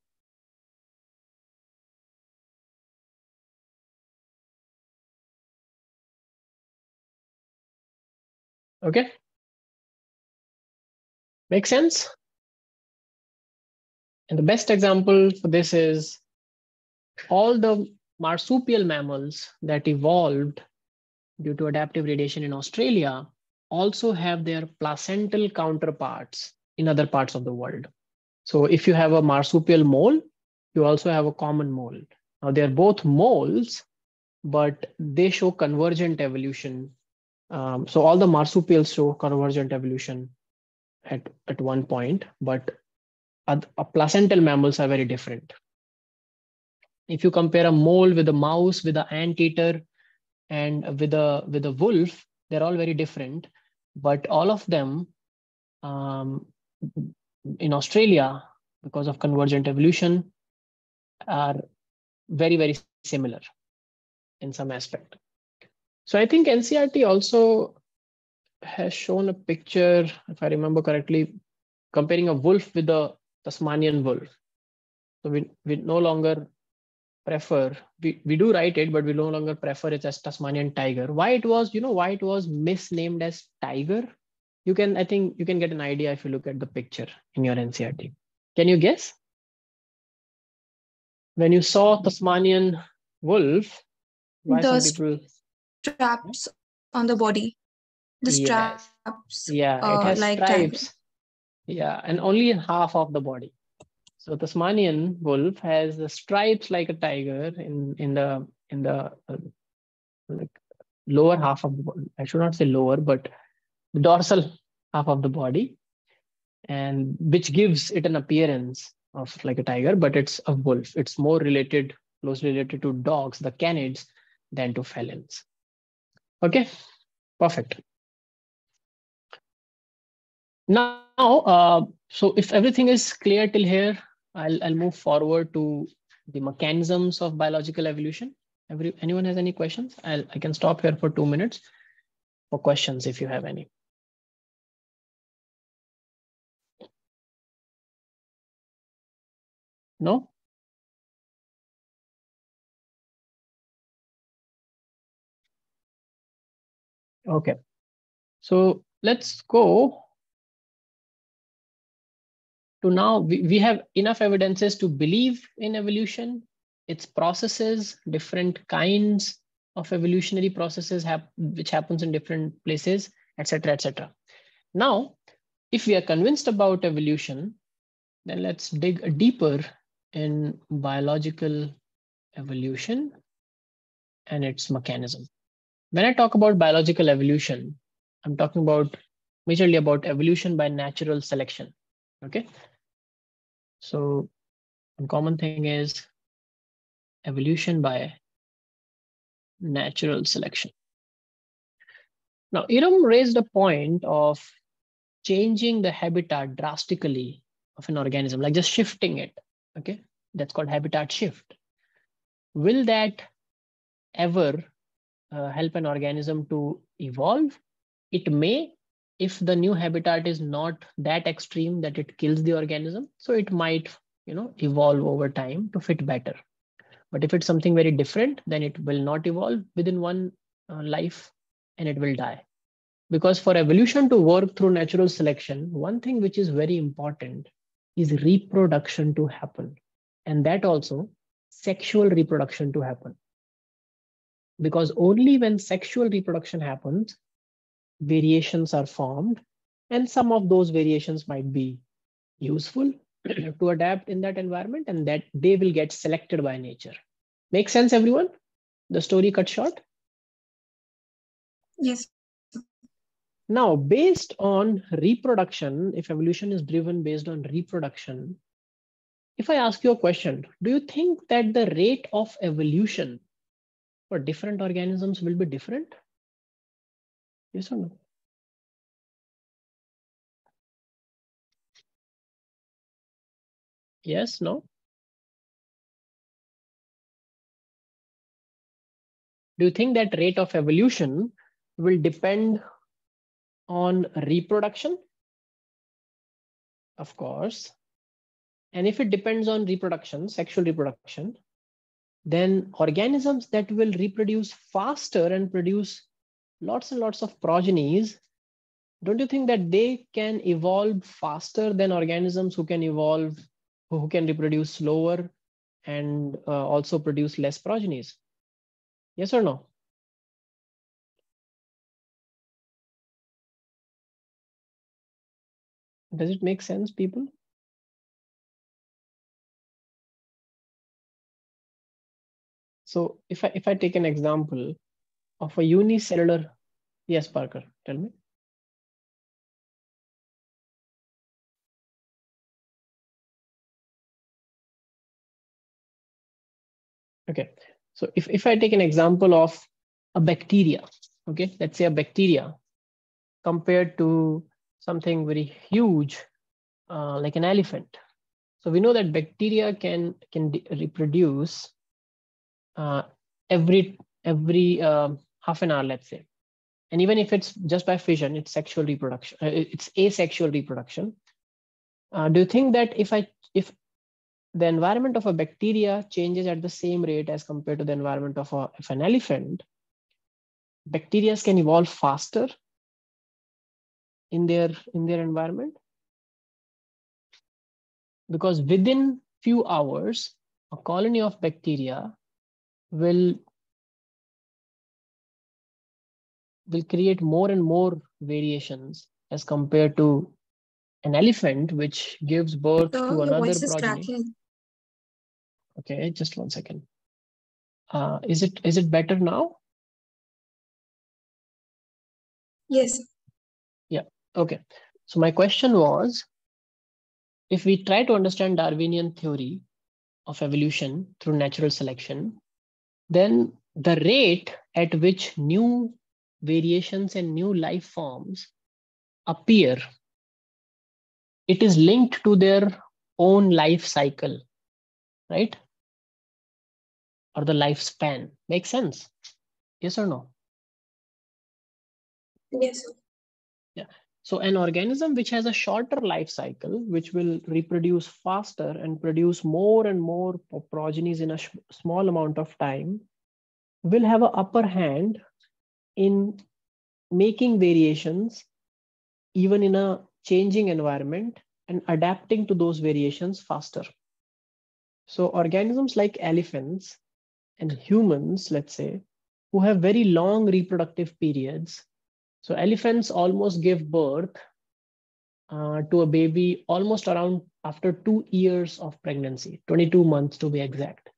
Okay. Make sense? And the best example for this is all the marsupial mammals that evolved due to adaptive radiation in Australia also have their placental counterparts in other parts of the world. So if you have a marsupial mole, you also have a common mole. Now they're both moles, but they show convergent evolution. Um, so all the marsupials show convergent evolution at, at one point, but placental mammals are very different. If you compare a mole with a mouse with an anteater and with a with a wolf they're all very different. But all of them um, in australia because of convergent evolution are very very similar in some aspect. So i think ncert also has shown a picture if i remember correctly comparing a wolf with a tasmanian wolf so we, we no longer prefer, we, we do write it, but we no longer prefer it as Tasmanian tiger. Why it was, you know, why it was misnamed as tiger? You can, I think you can get an idea if you look at the picture in your NCERT. Can you guess? When you saw Tasmanian wolf, why The some people, Straps on the body. The Yes. straps. yeah, it has like stripes. Yeah, and only in half of the body. So the Tasmanian wolf has the stripes like a tiger in in the in the uh, like lower half of the body. I should not say lower, but the dorsal half of the body, and which gives it an appearance of like a tiger, but it's a wolf. It's more related, closely related to dogs, the canids, than to felons. Okay, perfect. Now, uh, so if everything is clear till here, I'll, I'll move forward to the mechanisms of biological evolution. Every, anyone has any questions? I'll, I can stop here for two minutes for questions if you have any. No? Okay. So let's go to now we, we have enough evidences to believe in evolution. Its processes different kinds of evolutionary processes have which happens in different places etc etc now if we are convinced about evolution then let's dig deeper in biological evolution and its mechanism. When i talk about biological evolution i'm talking about majorly about evolution by natural selection okay so one common thing is evolution by natural selection. Now, Iram raised a point of changing the habitat drastically of an organism, like just shifting it. Okay, that's called habitat shift. Will that ever uh, help an organism to evolve? It may, if the new habitat is not that extreme that it kills the organism so it might you know evolve over time to fit better. But if it's something very different then it will not evolve within one uh, life and it will die. Because for evolution to work through natural selection one thing which is very important is reproduction to happen. And that also sexual reproduction to happen. Because only when sexual reproduction happens variations are formed and some of those variations might be useful *clears throat* to adapt in that environment and that they will get selected by nature. Make sense everyone? The story cut short? Yes. now based on reproduction if evolution is driven based on reproduction if i ask you a question do you think that the rate of evolution for different organisms will be different yes or no yes no? Do you think that rate of evolution will depend on reproduction? Of course. And if it depends on reproduction sexual reproduction then organisms that will reproduce faster and produce lots and lots of progenies. Don't you think that they can evolve faster than organisms who can evolve who can reproduce slower and uh, also produce less progenies? Yes or no? Does it make sense people? So if i if i take an example of a unicellular yes parker tell me. Okay so if, if i take an example of a bacteria okay let's say a bacteria compared to something very huge uh, like an elephant. So we know that bacteria can can reproduce uh, every every uh, half an hour let's say. And even if it's just by fission it's sexual reproduction uh, it's asexual reproduction. Uh, do you think that if i if the environment of a bacteria changes at the same rate as compared to the environment of, a, of an elephant, bacteria can evolve faster in their in their environment? Because within few hours a colony of bacteria will will create more and more variations as compared to an elephant which gives birth So to another progeny okay just one second uh, is it is it better now Yes. Yeah. Okay so my question was if we try to understand darwinian theory of evolution through natural selection then the rate at which new variations and new life forms appear it is linked to their own life cycle right or the lifespan makes sense yes or no Yes. Yeah. so an organism which has a shorter life cycle which will reproduce faster and produce more and more progenies in a small amount of time will have an upper hand in making variations even in a changing environment and adapting to those variations faster. So, organisms like elephants and humans, let's say, who have very long reproductive periods. So, elephants almost give birth uh, to a baby almost around after two years of pregnancy, 22 months to be exact.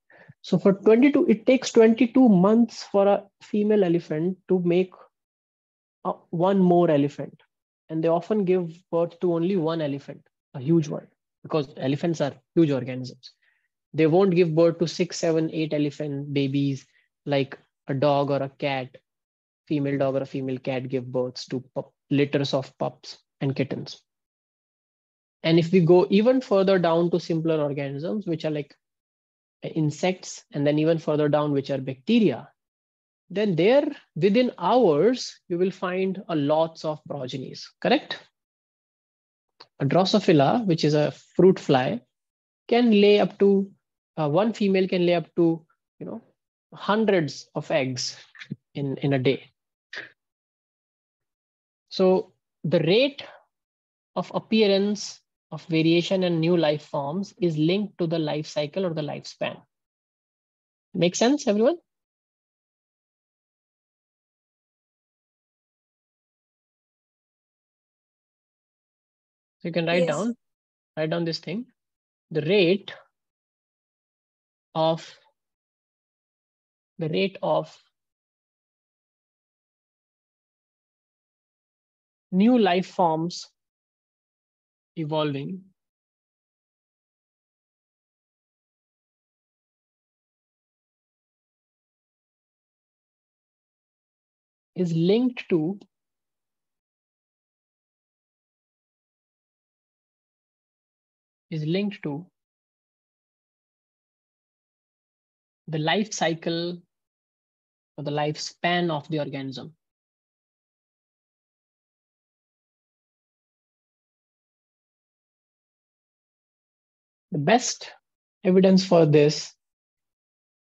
So, for 22, it takes 22 months for a female elephant to make uh, one more elephant. And they often give birth to only one elephant a huge one because elephants are huge organisms. They won't give birth to six seven eight elephant babies like a dog or a cat female dog or a female cat give births to litters of pups and kittens. And if we go even further down to simpler organisms which are like insects and then even further down which are bacteria then there within hours you will find a lots of progenies correct? A drosophila which is a fruit fly can lay up to uh, one female can lay up to you know hundreds of eggs in in a day. So the rate of appearance of variation and new life forms is linked to the life cycle or the lifespan make sense everyone So you can write Yes. down, write down this thing. The rate of the rate of new life forms evolving is linked to is linked to the life cycle or the lifespan of the organism. The best evidence for this,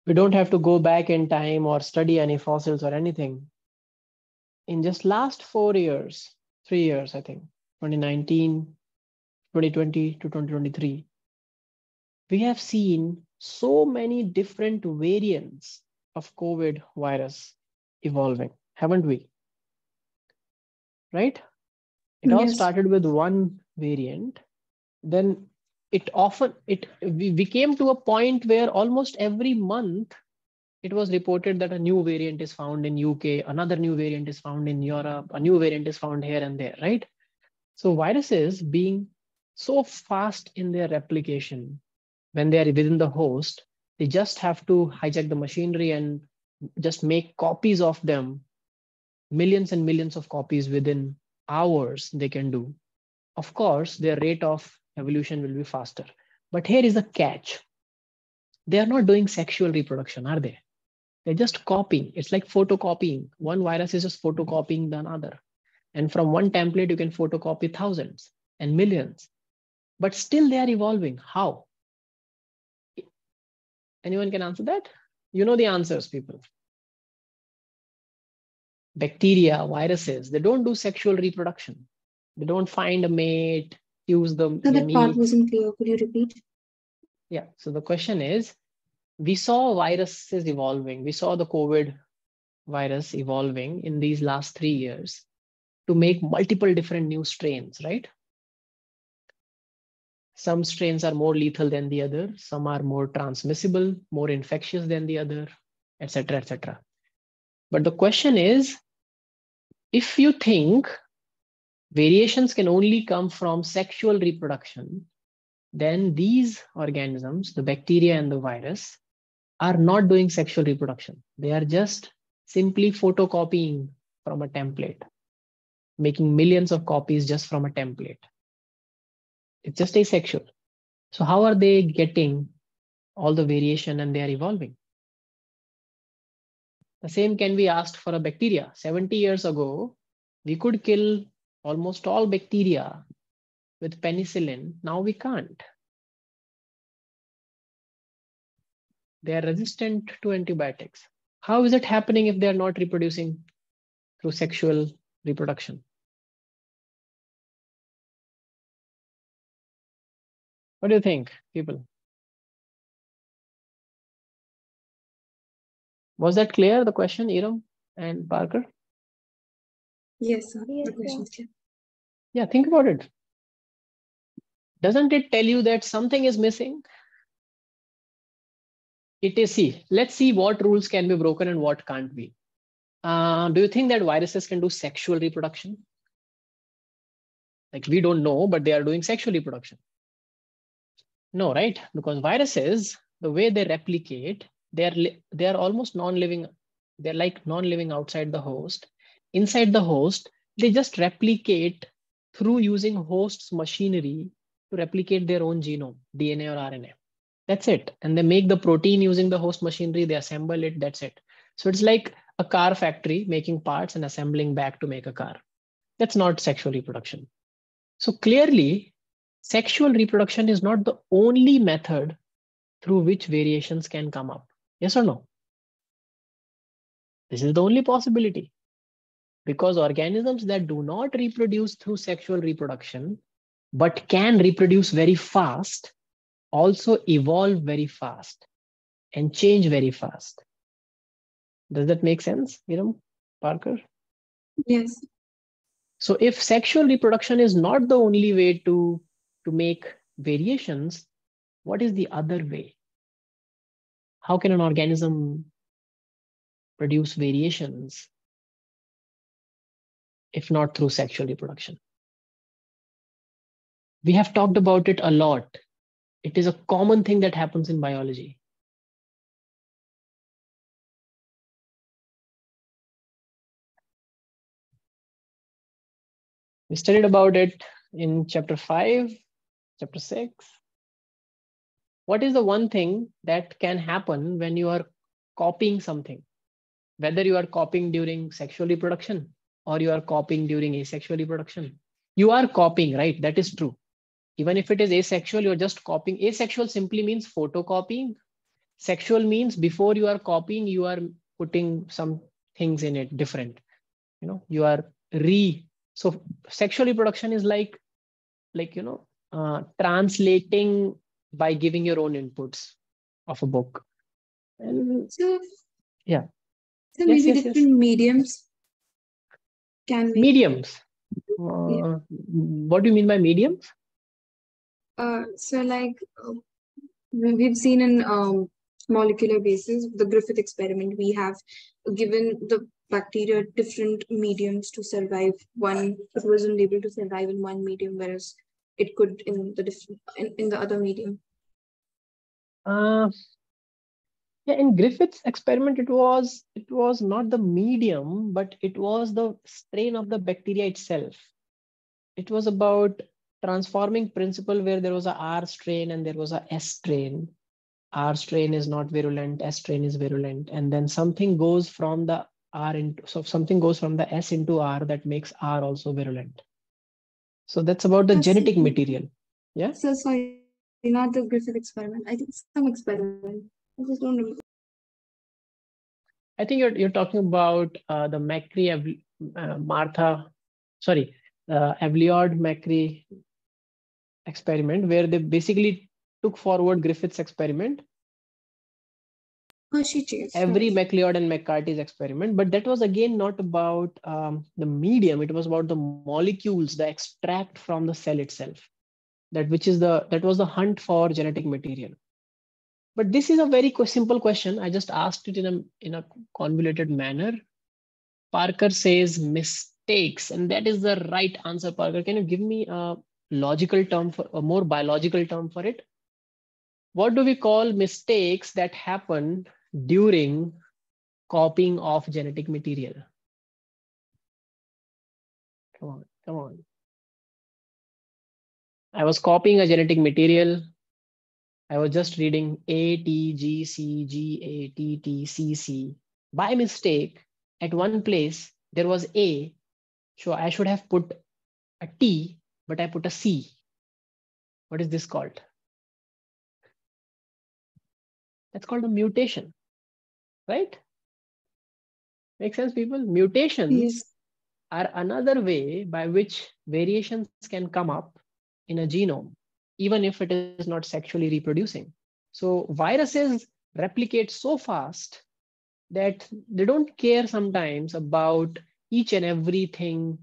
we don't have to go back in time or study any fossils or anything. In just last four years, three years, I think, 2019, 2020 to 2023, we have seen so many different variants of COVID virus evolving, haven't we? Right? It all started with one variant. Then it often it we, came to a point where almost every month it was reported that a new variant is found in UK, another new variant is found in Europe, a new variant is found here and there, right? So viruses being so fast in their replication when they are within the host, they just have to hijack the machinery and just make copies of them, millions and millions of copies within hours they can do. Of course, their rate of evolution will be faster. But here is the catch. They are not doing sexual reproduction, are they? They're just copying. It's like photocopying. One virus is just photocopying the another. And from one template, you can photocopy thousands and millions. But still they are evolving. How? Anyone can answer that? You know the answers, people. Bacteria, viruses, they don't do sexual reproduction. They don't find a mate, use them. So that part wasn't clear. Could you repeat? Yeah. So the question is, we saw viruses evolving. We saw the COVID virus evolving in these last three years to make multiple different new strains, right? Some strains are more lethal than the other. Some are more transmissible, more infectious than the other, etc., etc. But the question is, if you think variations can only come from sexual reproduction, then these organisms, the bacteria and the virus, are not doing sexual reproduction. They are just simply photocopying from a template, making millions of copies just from a template. It's just asexual. So how are they getting all the variation and they are evolving? The same can be asked for a bacteria. 70 years ago, we could kill almost all bacteria with penicillin. Now we can't. They are resistant to antibiotics. How is it happening if they are not reproducing through sexual reproduction? What do you think, people? Was that clear, the question, Iram and Parker? Yes, sir. Yes, the question is clear. Yeah, think about it. Doesn't it tell you that something is missing? It is, see, let's see what rules can be broken and what can't be. Uh, do you think that viruses can do sexual reproduction? Like we don't know, but they are doing sexual reproduction. No, right? Because viruses, the way they replicate, they are they are almost non-living. They're like non-living outside the host. Inside the host, they just replicate through using host's machinery to replicate their own genome, DNA or RNA. That's it. And they make the protein using the host machinery, they assemble it, that's it. So it's like a car factory making parts and assembling back to make a car. That's not sexual reproduction. So clearly, sexual reproduction is not the only method through which variations can come up. Yes or no? This is the only possibility. Because organisms that do not reproduce through sexual reproduction, but can reproduce very fast, also evolve very fast and change very fast. Does that make sense, Iram Parker? Yes. So if sexual reproduction is not the only way to to make variations, what is the other way? How can an organism produce variations if not through sexual reproduction? We have talked about it a lot. It is a common thing that happens in biology. We studied about it in chapter 5 chapter 6 what is the one thing that can happen when you are copying something whether you are copying during sexual reproduction or you are copying during asexual reproduction you are copying right that is true even if it is asexual you're just copying asexual simply means photocopying sexual means before you are copying you are putting some things in it different you know you are re so sexual reproduction is like like you know uh, translating by giving your own inputs of a book. And So, Yeah. So Yes, maybe yes, yes. different mediums can be. mediums. Uh, What do you mean by mediums? Uh, so like we- we've seen in um, molecular basis, the Griffith experiment, we have given the bacteria different mediums to survive. One it wasn't able to survive in one medium, whereas it could in the different in, in the other medium. Uh, yeah, in Griffith's experiment, it was it was not the medium, but it was the strain of the bacteria itself. It was about transforming principle where there was a R strain and there was a S strain. R strain is not virulent, S strain is virulent, and then something goes from the R into so something goes from the S into R that makes R also virulent. So that's about the That's genetic it. material. Yeah. So sorry, not the Griffith experiment. I think some experiment. I just don't remember. I think you're, you're talking about uh, the Macri uh, Martha, sorry, uh, Avliard Macri experiment, where they basically took forward Griffith's experiment. Oh. Every. MacLeod and McCarty's experiment, but that was again not about um, the medium. It was about the molecules, the extract from the cell itself. That which is the that was the hunt for genetic material. But this is a very simple question. I just asked it in a in a convoluted manner. Parker says mistakes, and that is the right answer. Parker, can you give me a logical term for a more biological term for it? What do we call mistakes that happen during copying of genetic material? Come on, come on. I was copying a genetic material. I was just reading A, T, G, C, G, A, T, T, C, C. By mistake, at one place, there was A. So I should have put a T, but I put a C. What is this called? That's called a mutation, right? Make sense, people? Mutations Yes. are another way by which variations can come up in a genome, even if it is not sexually reproducing. So viruses replicate so fast that they don't care sometimes about each and everything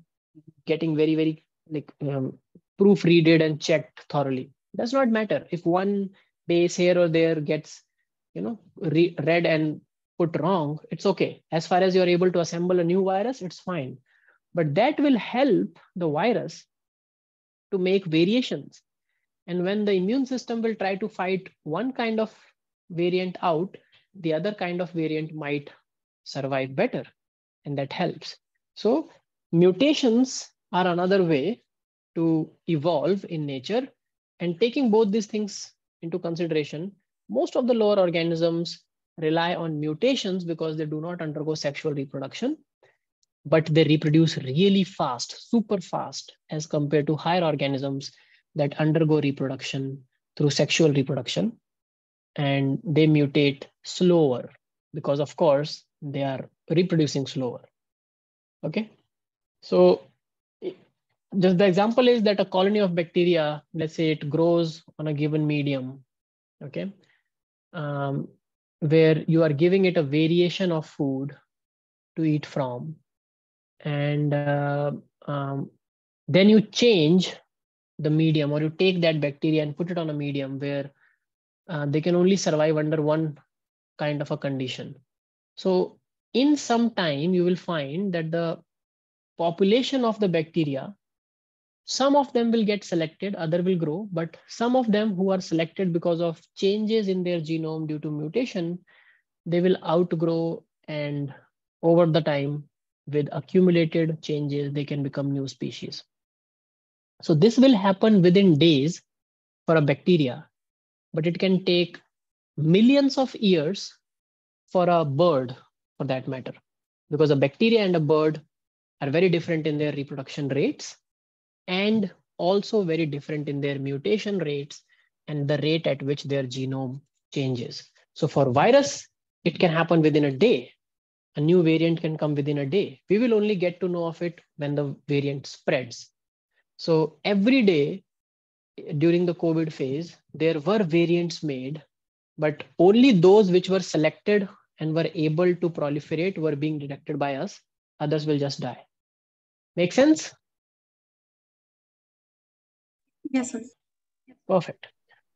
getting very, very like um, proofreaded and checked thoroughly. Does not matter if one base here or there gets, you know, re- read and put wrong. It's okay as far as you're able to assemble a new virus. It's fine, but that will help the virus to make variations. And when the immune system will try to fight one kind of variant out, the other kind of variant might survive better, and that helps. So mutations are another way to evolve in nature. And taking both these things into consideration, most of the lower organisms rely on mutations because they do not undergo sexual reproduction, but they reproduce really fast, super fast, as compared to higher organisms that undergo reproduction through sexual reproduction. And they mutate slower because, of course, they are reproducing slower. Okay. So just the example is that a colony of bacteria, let's say it grows on a given medium, okay, um, where you are giving it a variation of food to eat from, and uh, um, then you change the medium or you take that bacteria and put it on a medium where uh, they can only survive under one kind of a condition. So in some time, you will find that the population of the bacteria some of them will get selected other will grow but some of them who are selected because of changes in their genome due to mutation they will outgrow and over the time with accumulated changes they can become new species so this will happen within days for a bacteria but it can take millions of years for a bird for that matter because a bacteria and a bird are very different in their reproduction rates and also very different in their mutation rates and the rate at which their genome changes. So for virus, it can happen within a day. A new variant can come within a day. We will only get to know of it when the variant spreads. So every day during the COVID phase, there were variants made, but only those which were selected and were able to proliferate were being detected by us. Others will just die. Make sense? Yes, sir. Perfect.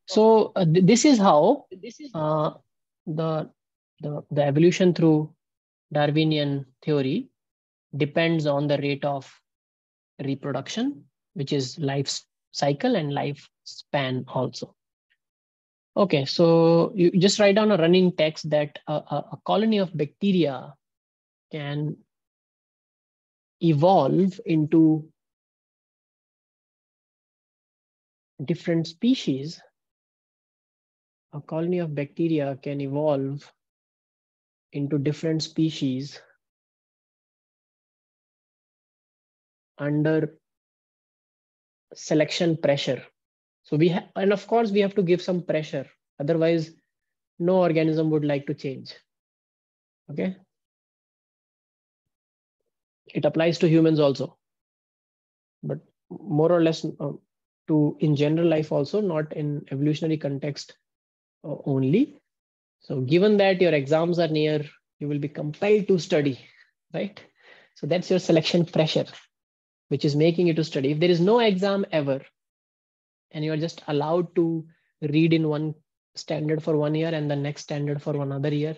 So uh, th- this is how uh, the, the the evolution through Darwinian theory depends on the rate of reproduction, which is life cycle and life span also. Okay, so you just write down a running text that a, a, a colony of bacteria can evolve into different species, a colony of bacteria can evolve into different species under selection pressure. So we have, and of course we have to give some pressure. Otherwise, no organism would like to change. Okay. It applies to humans also, but more or less uh, to in general life also, not in evolutionary context uh, only. So given that your exams are near, you will be compelled to study, right? So that's your selection pressure, which is making you to study. If there is no exam ever, and you are just allowed to read in one standard for one year and the next standard for another year,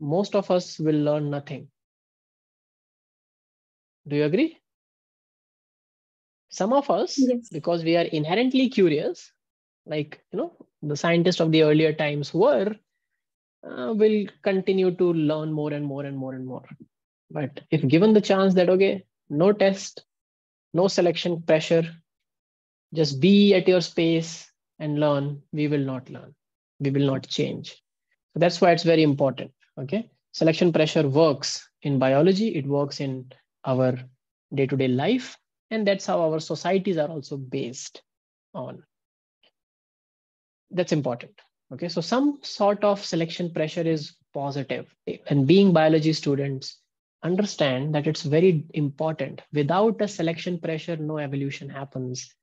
most of us will learn nothing. Do you agree? Some of us, Yes. because we are inherently curious, like you know, the scientists of the earlier times were, uh, will continue to learn more and more and more and more. But if given the chance that okay, no test, no selection pressure, just be at your space and learn, we will not learn. We will not change. So that's why it's very important. Okay. Selection pressure works in biology, it works in our day to day life. And that's how our societies are also based on. That's important. Okay. So some sort of selection pressure is positive. And being biology students, understand that it's very important. Without a selection pressure, no evolution happens.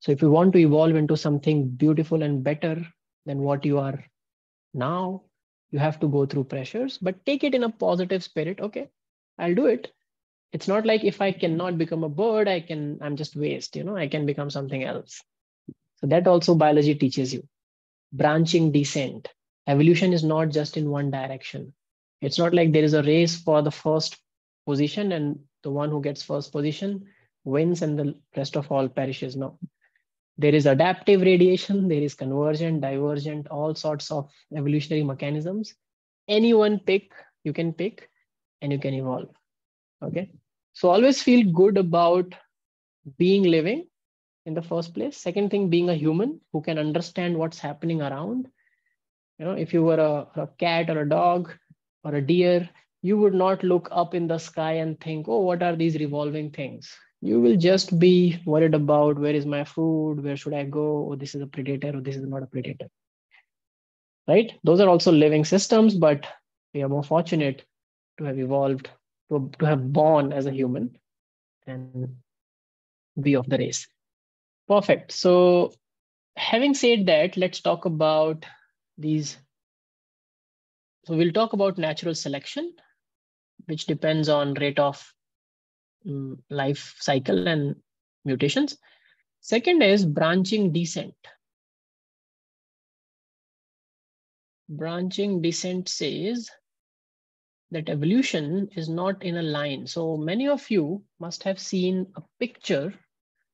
So if you want to evolve into something beautiful and better than what you are now, you have to go through pressures, but take it in a positive spirit. Okay, I'll do it. It's not like if I cannot become a bird, I can, I'm just waste, you know, I can become something else. So that also biology teaches you. Branching descent. Evolution is not just in one direction. It's not like there is a race for the first position and the one who gets first position wins and the rest of all perishes. No, there is adaptive radiation, there is convergent, divergent, all sorts of evolutionary mechanisms. Anyone pick, you can pick and you can evolve. Okay. So always feel good about being living in the first place. Second thing, being a human who can understand what's happening around. You know, if you were a, a cat or a dog or a deer, you would not look up in the sky and think, oh, what are these revolving things? you will just be worried about where is my food? Where should i go? Oh, this is a predator or this is not a predator. Right? Those are also living systems but we are more fortunate to have evolved to, to have born as a human and be of the race. Perfect. So having said that let's talk about these. So we'll talk about natural selection which depends on rate of um, life cycle and mutations. Second is branching descent. Branching descent says that evolution is not in a line. So many of you must have seen a picture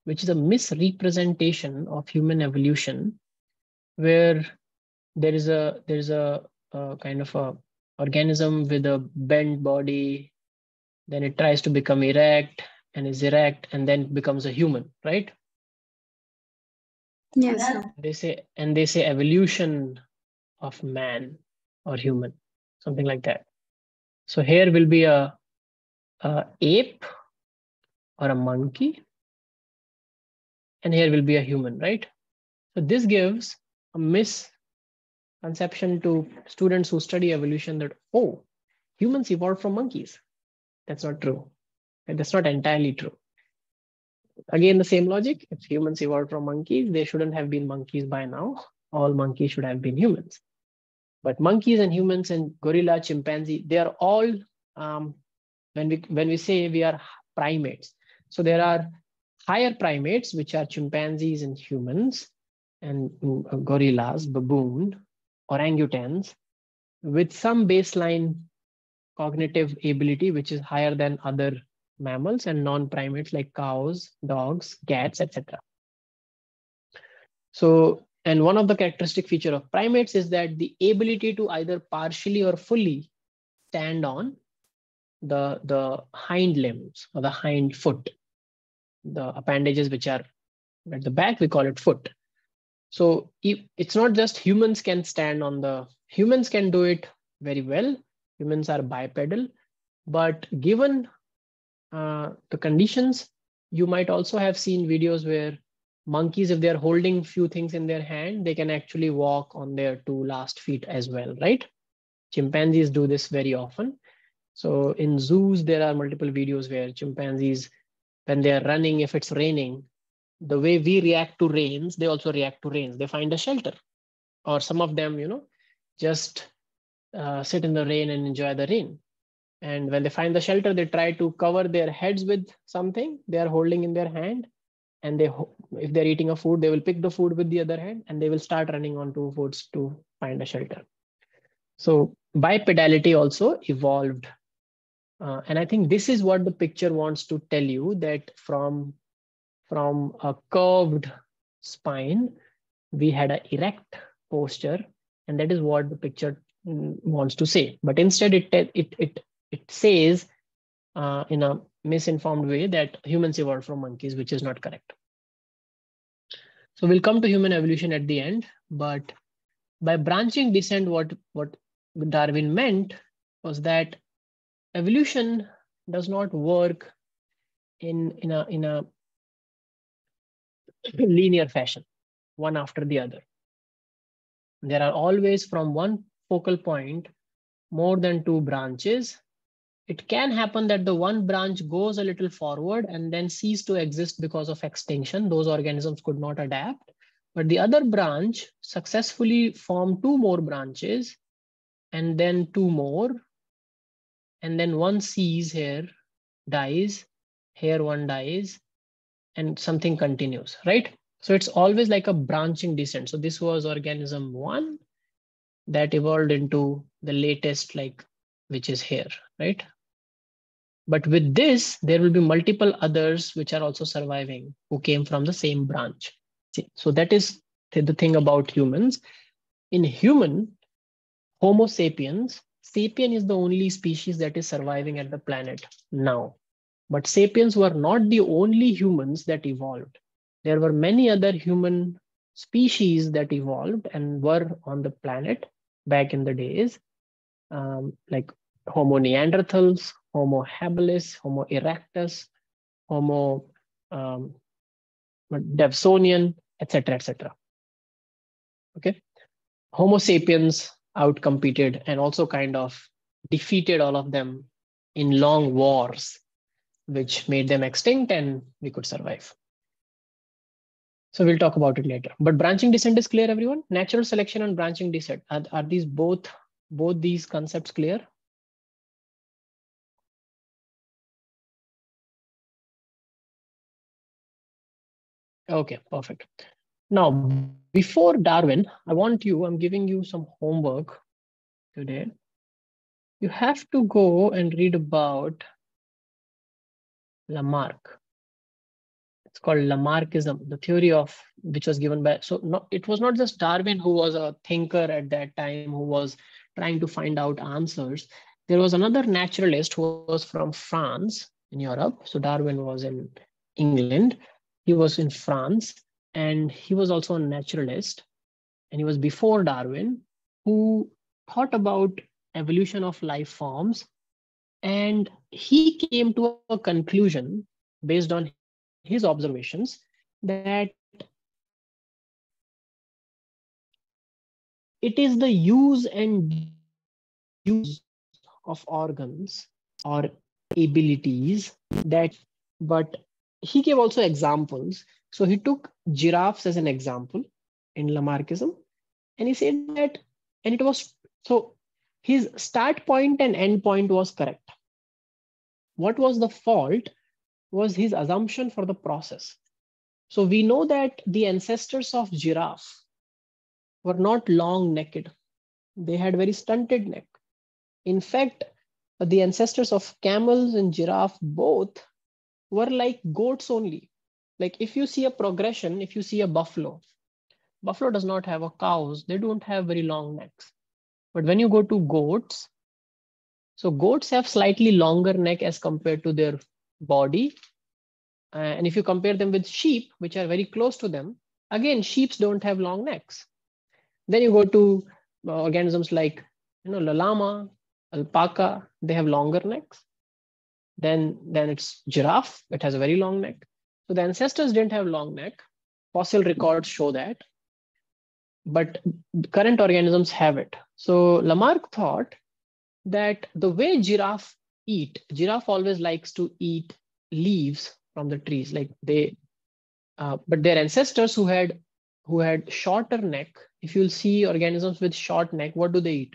which is a misrepresentation of human evolution where there is a there is a, a kind of a organism with a bent body then it tries to become erect and is erect and then becomes a human right? Yes. they say and they say evolution of man or human something like that. So here will be a, a ape or a monkey and here will be a human right? So this gives a misconception to students who study evolution that oh humans evolved from monkeys that's not true. That's not entirely true. Again, the same logic. If humans evolved from monkeys, they shouldn't have been monkeys by now. All monkeys should have been humans. But monkeys and humans and gorilla, chimpanzee, they are all um, when we when we say we are primates. So there are higher primates, which are chimpanzees and humans, and uh, gorillas, baboon, orangutans, with some baseline cognitive ability, which is higher than other mammals and non-primates like cows, dogs, cats, etc. So, and one of the characteristic feature of primates is that the ability to either partially or fully stand on the, the hind limbs or the hind foot, the appendages which are at the back, we call it foot. So it's not just humans can stand on the, humans can do it very well, humans are bipedal but given uh, the conditions you might also have seen videos where monkeys, if they're holding few things in their hand, they can actually walk on their two last feet as well, right? Chimpanzees do this very often. So in zoos, there are multiple videos where chimpanzees, when they're running, if it's raining, the way we react to rains, they also react to rains. They find a shelter. Or some of them, you know, just uh, sit in the rain and enjoy the rain. And when they find the shelter, they try to cover their heads with something they are holding in their hand. And they, if they're eating a food, they will pick the food with the other hand and they will start running on two foots to find a shelter. So bipedality also evolved. Uh, and I think this is what the picture wants to tell you that from, from a curved spine, we had an erect posture. And that is what the picture mm, wants to say. But instead, it, it, it, it says uh, in a misinformed way that humans evolved from monkeys, which is not correct. So we'll come to human evolution at the end, but by branching descent, what, what Darwin meant was that evolution does not work in, in, a, in a *laughs* linear fashion, one after the other. There are always from one focal point, more than two branches. It can happen that the one branch goes a little forward and then cease to exist because of extinction. Those organisms could not adapt. But the other branch successfully formed two more branches and then two more. And then one sees here, dies, here one dies, and something continues, right? So it's always like a branching descent. So this was organism one that evolved into the latest, like, which is here, right? But with this, there will be multiple others which are also surviving who came from the same branch. So that is the thing about humans. In human, Homo sapiens, sapien is the only species that is surviving at the planet now. But sapiens were not the only humans that evolved. There were many other human species that evolved and were on the planet back in the days, um, like Homo neanderthals, Homo habilis, Homo erectus, Homo um, Denisovan, etc., etc. Okay, Homo sapiens outcompeted and also kind of defeated all of them in long wars, which made them extinct and we could survive. So we'll talk about it later. But branching descent is clear, everyone? Natural selection and branching descent. Are, are these both, both these concepts clear? Okay, perfect. Now, before Darwin, I want you, I'm giving you some homework today. You have to go and read about Lamarck. It's called Lamarckism, the theory of which was given by, so no, it was not just Darwin who was a thinker at that time who was trying to find out answers. There was another naturalist who was from France in Europe. So Darwin was in England. He was in France and he was also a naturalist and he was before darwin who thought about evolution of life forms and he came to a conclusion based on his observations that it is the use and use of organs or abilities that but he gave also examples so he took giraffes as an example in Lamarckism, and he said that, and it was so his start point and end point was correct. What was the fault was his assumption for the process. So we know that the ancestors of giraffe were not long necked. They had very stunted neck. In fact, the ancestors of camels and giraffe both were like goats only like if you see a progression if you see a buffalo buffalo does not have a cows they don't have very long necks but when you go to goats so goats have slightly longer neck as compared to their body. Uh, and if you compare them with sheep which are very close to them again sheeps don't have long necks. Then you go to uh, organisms like you know llama alpaca they have longer necks. Then then it's giraffe it has a very long neck. So the ancestors didn't have long neck. fossil records show that, but current organisms have it. So Lamarck thought that the way giraffe eat, giraffe always likes to eat leaves from the trees, like they, uh, but their ancestors who had who had shorter neck, if you'll see organisms with short neck, what do they eat?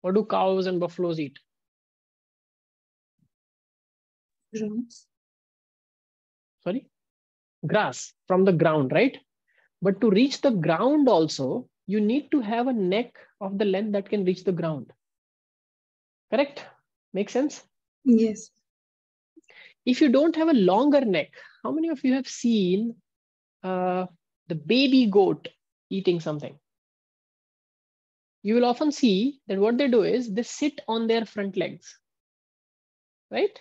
What do cows and buffaloes eat? Grass. Sorry? Grass from the ground, right? But to reach the ground also, you need to have a neck of the length that can reach the ground. Correct? Make sense? Yes. If you don't have a longer neck, how many of you have seen uh, the baby goat eating something? You will often see that what they do is they sit on their front legs, right?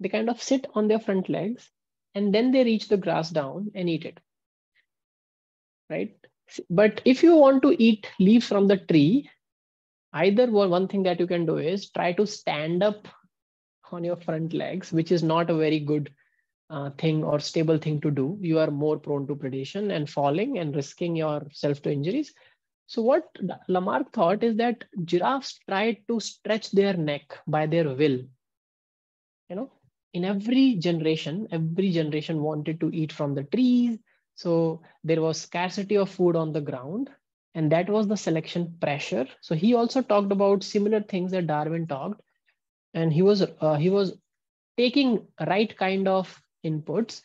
They kind of sit on their front legs and then they reach the grass down and eat it, right? But if you want to eat leaves from the tree, either one thing that you can do is try to stand up on your front legs, which is not a very good uh, thing or stable thing to do. You are more prone to predation and falling and risking yourself to injuries. So what Lamarck thought is that giraffes tried to stretch their neck by their will. You know, in every generation, every generation wanted to eat from the trees. So there was scarcity of food on the ground and that was the selection pressure. So he also talked about similar things that Darwin talked and he was uh, he was taking right kind of inputs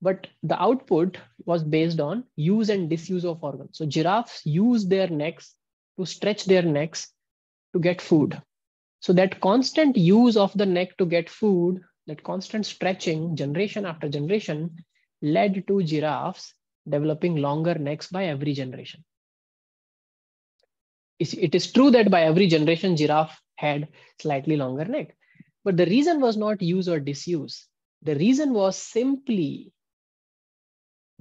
but the output was based on use and disuse of organs so giraffes use their necks to stretch their necks to get food so that constant use of the neck to get food that constant stretching generation after generation led to giraffes developing longer necks by every generation it is true that by every generation giraffe had slightly longer neck. But the reason was not use or disuse. The reason was simply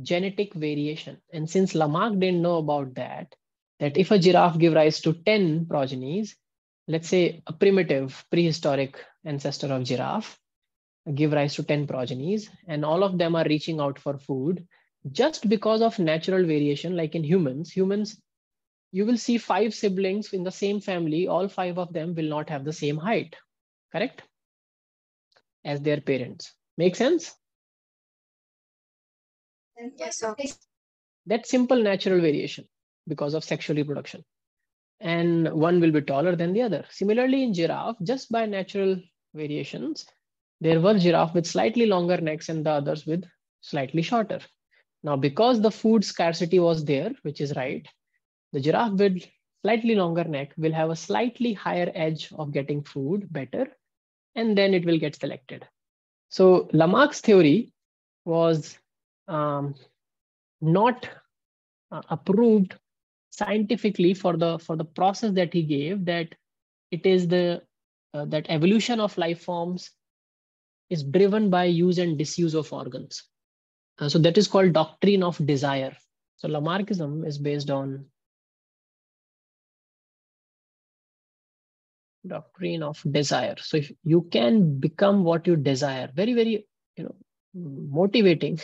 genetic variation. And since Lamarck didn't know about that, that if a giraffe give rise to 10 progenies, let's say a primitive prehistoric ancestor of giraffe give rise to 10 progenies, and all of them are reaching out for food, just because of natural variation, like in humans, humans you will see five siblings in the same family, all five of them will not have the same height, correct? As their parents. Make sense? Yes, sir. That's simple natural variation because of sexual reproduction. And one will be taller than the other. Similarly, in giraffe, just by natural variations, there were giraffe with slightly longer necks and the others with slightly shorter. Now, because the food scarcity was there, which is right, the giraffe with slightly longer neck will have a slightly higher edge of getting food better, and then it will get selected. So Lamarck's theory was um, not uh, approved scientifically for the for the process that he gave that it is the uh, that evolution of life forms is driven by use and disuse of organs. Uh, so that is called doctrine of desire. So lamarckism is based on doctrine of desire. So if you can become what you desire very very you know motivating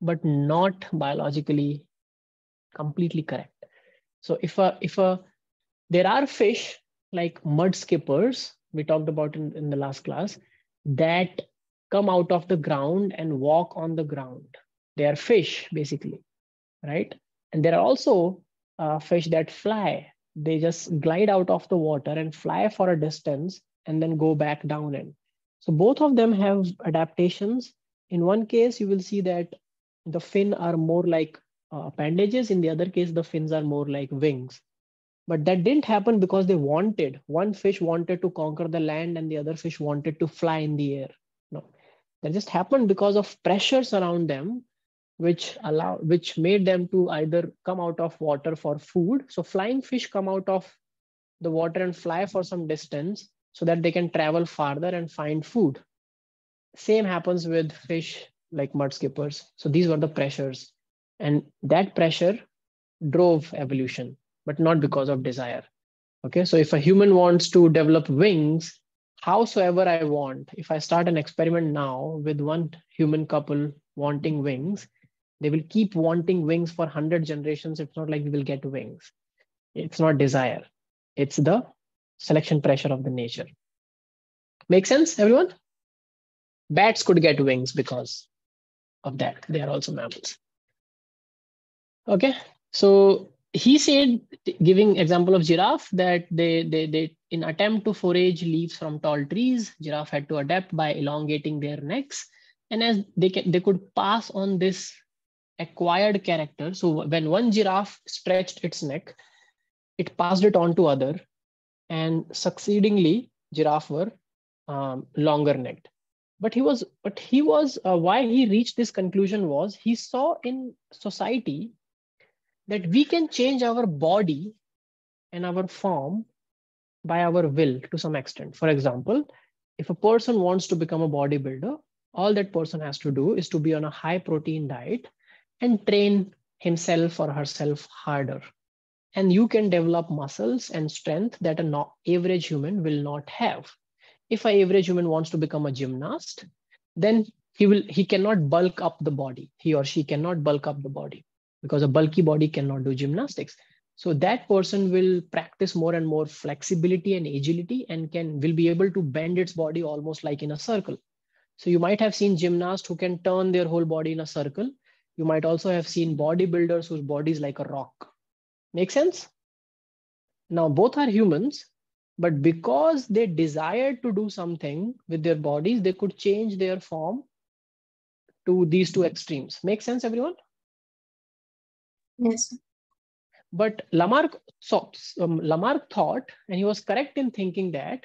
but not biologically completely correct. So if a if a there are fish like mud skippers we talked about in, in the last class that come out of the ground and walk on the ground they are fish basically right and there are also uh, fish that fly they just glide out of the water and fly for a distance and then go back down in. So both of them have adaptations. In one case, you will see that the fin are more like uh, appendages. In the other case, the fins are more like wings. But that didn't happen because they wanted. One fish wanted to conquer the land and the other fish wanted to fly in the air. No, that just happened because of pressures around them which allow which made them to either come out of water for food. So flying fish come out of the water and fly for some distance so that they can travel farther and find food. Same happens with fish like mud skippers. So these were the pressures. And that pressure drove evolution but not because of desire okay so if a human wants to develop wings howsoever I want, if I start an experiment now with one human couple wanting wings, they will keep wanting wings for 100 generations. It's not like we will get wings. It's not desire. It's the selection pressure of the nature. Make sense, everyone? Bats could get wings because of that. They are also mammals. Okay, so he said, giving example of giraffe, that they, they, they in attempt to forage leaves from tall trees, giraffe had to adapt by elongating their necks. And as they, can, they could pass on this acquired character. So when one giraffe stretched its neck, it passed it on to other and succeedingly giraffe were um, longer necked. But he was, but he was, uh, why he reached this conclusion was he saw in society that we can change our body and our form by our will to some extent. For example, if a person wants to become a bodybuilder, all that person has to do is to be on a high protein diet and train himself or herself harder. And you can develop muscles and strength that an average human will not have. If an average human wants to become a gymnast, then he will he cannot bulk up the body. He or she cannot bulk up the body because a bulky body cannot do gymnastics. So that person will practice more and more flexibility and agility and can will be able to bend its body almost like in a circle. So you might have seen gymnasts who can turn their whole body in a circle. You might also have seen bodybuilders whose body is like a rock. Make sense? Now both are humans, but because they desired to do something with their bodies, they could change their form to these two extremes. Make sense, everyone? Yes. But Lamarck, so, um, Lamarck thought, and he was correct in thinking that,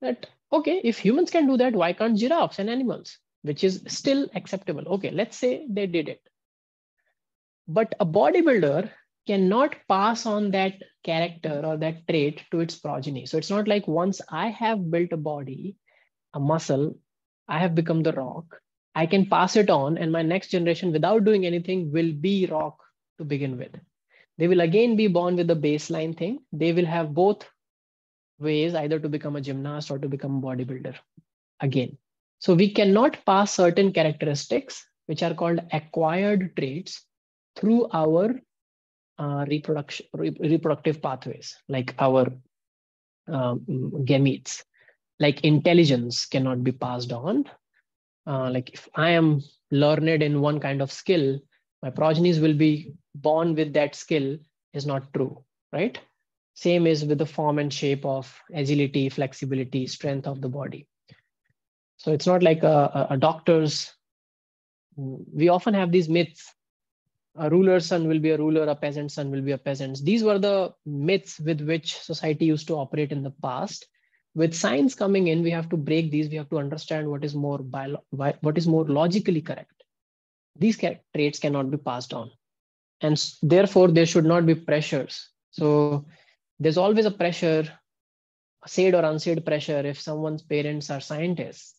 that, okay, if humans can do that, why can't giraffes and animals, which is still acceptable. Okay, let's say they did it. But a bodybuilder cannot pass on that character or that trait to its progeny. So it's not like once I have built a body, a muscle, I have become the rock, I can pass it on, and my next generation, without doing anything, will be rock to begin with. They will again be born with the baseline thing. They will have both ways either to become a gymnast or to become a bodybuilder again. So we cannot pass certain characteristics, which are called acquired traits, through our uh, reproduction, re reproductive pathways, like our um, gametes. Like intelligence cannot be passed on. Uh, like if I am learned in one kind of skill, my progenies will be born with that skill is not true, right? Same is with the form and shape of agility, flexibility, strength of the body. So it's not like a, a doctor's, we often have these myths. A ruler's son will be a ruler, a peasant's son will be a peasant. These were the myths with which society used to operate in the past. With science coming in, we have to break these. We have to understand what is more bio, what is more logically correct these traits cannot be passed on. And therefore there should not be pressures. So there's always a pressure said or unsaid pressure if someone's parents are scientists.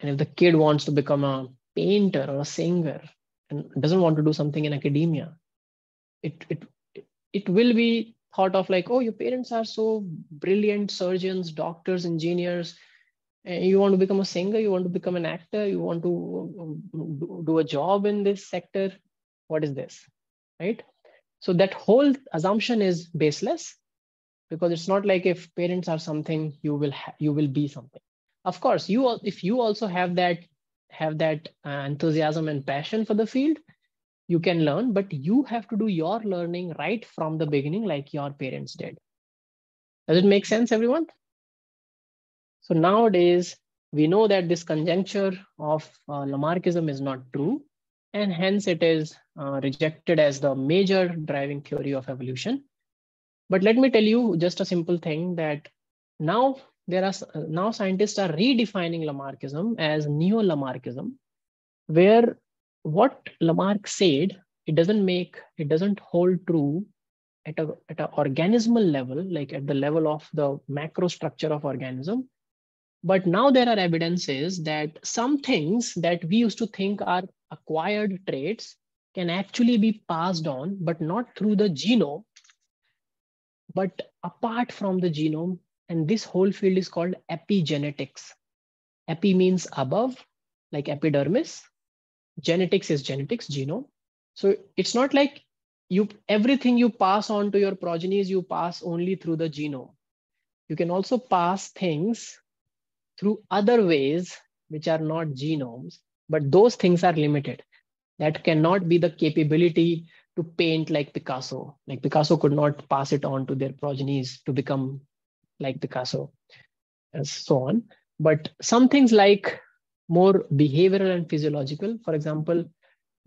And if the kid wants to become a painter or a singer and doesn't want to do something in academia it it it will be thought of like oh your parents are so brilliant surgeons doctors engineers you want to become a singer you want to become an actor you want to um, do a job in this sector what is this right? So that whole assumption is baseless because it's not like if parents are something you will you will be something. Of course you if you also have that have that uh, enthusiasm and passion for the field you can learn but you have to do your learning right from the beginning like your parents did. Does it make sense everyone so nowadays, we know that this conjuncture of uh, Lamarckism is not true, and hence it is uh, rejected as the major driving theory of evolution. But let me tell you just a simple thing that now there are now scientists are redefining Lamarckism as neo-Lamarckism, where what Lamarck said it doesn't make it doesn't hold true at a at an organismal level, like at the level of the macro structure of organism, but now there are evidences that some things that we used to think are acquired traits can actually be passed on, but not through the genome, but apart from the genome And this whole field is called epigenetics. Epi means above, like epidermis. Genetics is genetics, genome. So it's not like you everything you pass on to your progenies, you pass only through the genome. You can also pass things through other ways which are not genomes, but those things are limited. That cannot be the capability to paint like Picasso. Like Picasso could not pass it on to their progenies to become like Picasso, and so on. But some things like more behavioral and physiological, for example,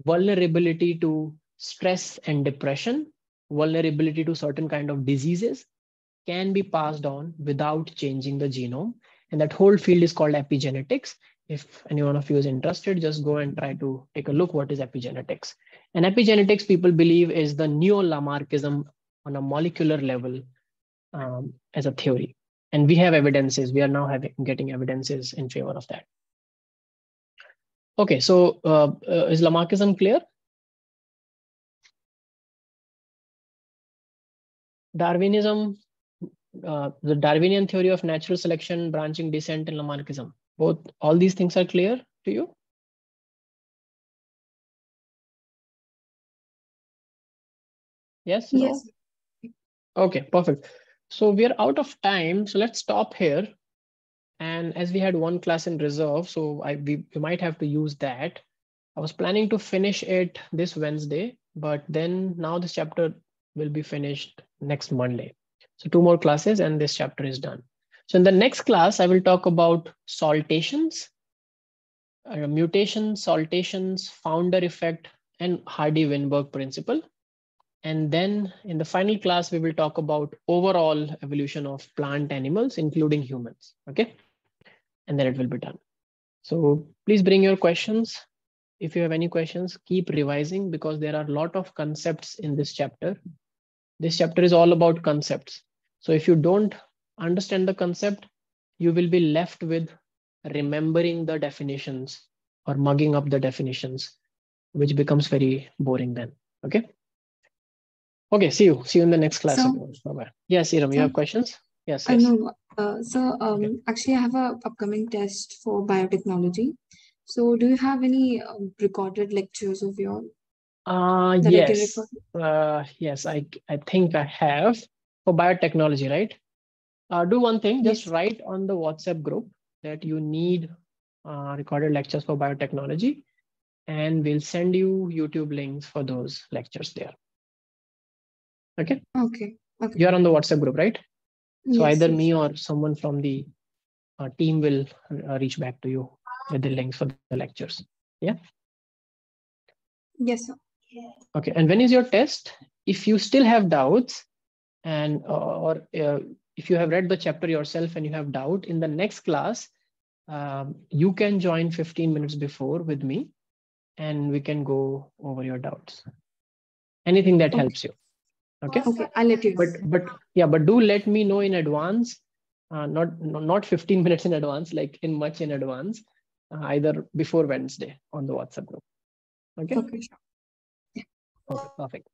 vulnerability to stress and depression, vulnerability to certain kind of diseases can be passed on without changing the genome. And that whole field is called epigenetics. If any one of you is interested, just go and try to take a look what is epigenetics. And epigenetics, people believe, is the neo-Lamarckism on a molecular level um, as a theory. And we have evidences. We are now having getting evidences in favor of that. Okay, so uh, uh, is Lamarckism clear? Darwinism, uh, the Darwinian theory of natural selection, branching descent, and Lamarckism. Both, all these things are clear to you? Yes? No? Yes. Okay, perfect. So we are out of time. So let's stop here. And as we had one class in reserve, so I we, we might have to use that. I was planning to finish it this Wednesday, but then now this chapter will be finished next Monday. So two more classes and this chapter is done. So in the next class, I will talk about saltations, uh, mutations, saltations, founder effect, and Hardy-Weinberg principle. And then in the final class, we will talk about overall evolution of plant animals, including humans, okay? And then it will be done. So please bring your questions. If you have any questions, keep revising because there are a lot of concepts in this chapter. This chapter is all about concepts. So if you don't understand the concept, you will be left with remembering the definitions or mugging up the definitions, which becomes very boring then, okay? Okay, see you. See you in the next class. So-. Yes, Iram, you So- have questions? Yes, I yes. know. Uh, so um, Okay. actually, I have a upcoming test for biotechnology. So do you have any um, recorded lectures of yours Uh, yes, uh, yes, I, I think I have for biotechnology, right? Uh, do one thing, just Yes. write on the WhatsApp group that you need uh, recorded lectures for biotechnology, and we'll send you YouTube links for those lectures there. Okay, Okay. Okay. you're on the WhatsApp group, right? So Yes, either yes. me or someone from the uh, team will uh, reach back to you with the links for the lectures. Yeah. Yes, sir. Okay, and when is your test? If you still have doubts, and or uh, if you have read the chapter yourself and you have doubt in the next class, um, you can join 15 minutes before with me, and we can go over your doubts. Anything that Okay. helps you. Okay. Okay, I'll let you. But but yeah, but do let me know in advance. Uh, not not 15 *laughs* minutes in advance, like in much in advance, uh, either before Wednesday on the WhatsApp group. Okay. Okay, sure. Okay, perfect.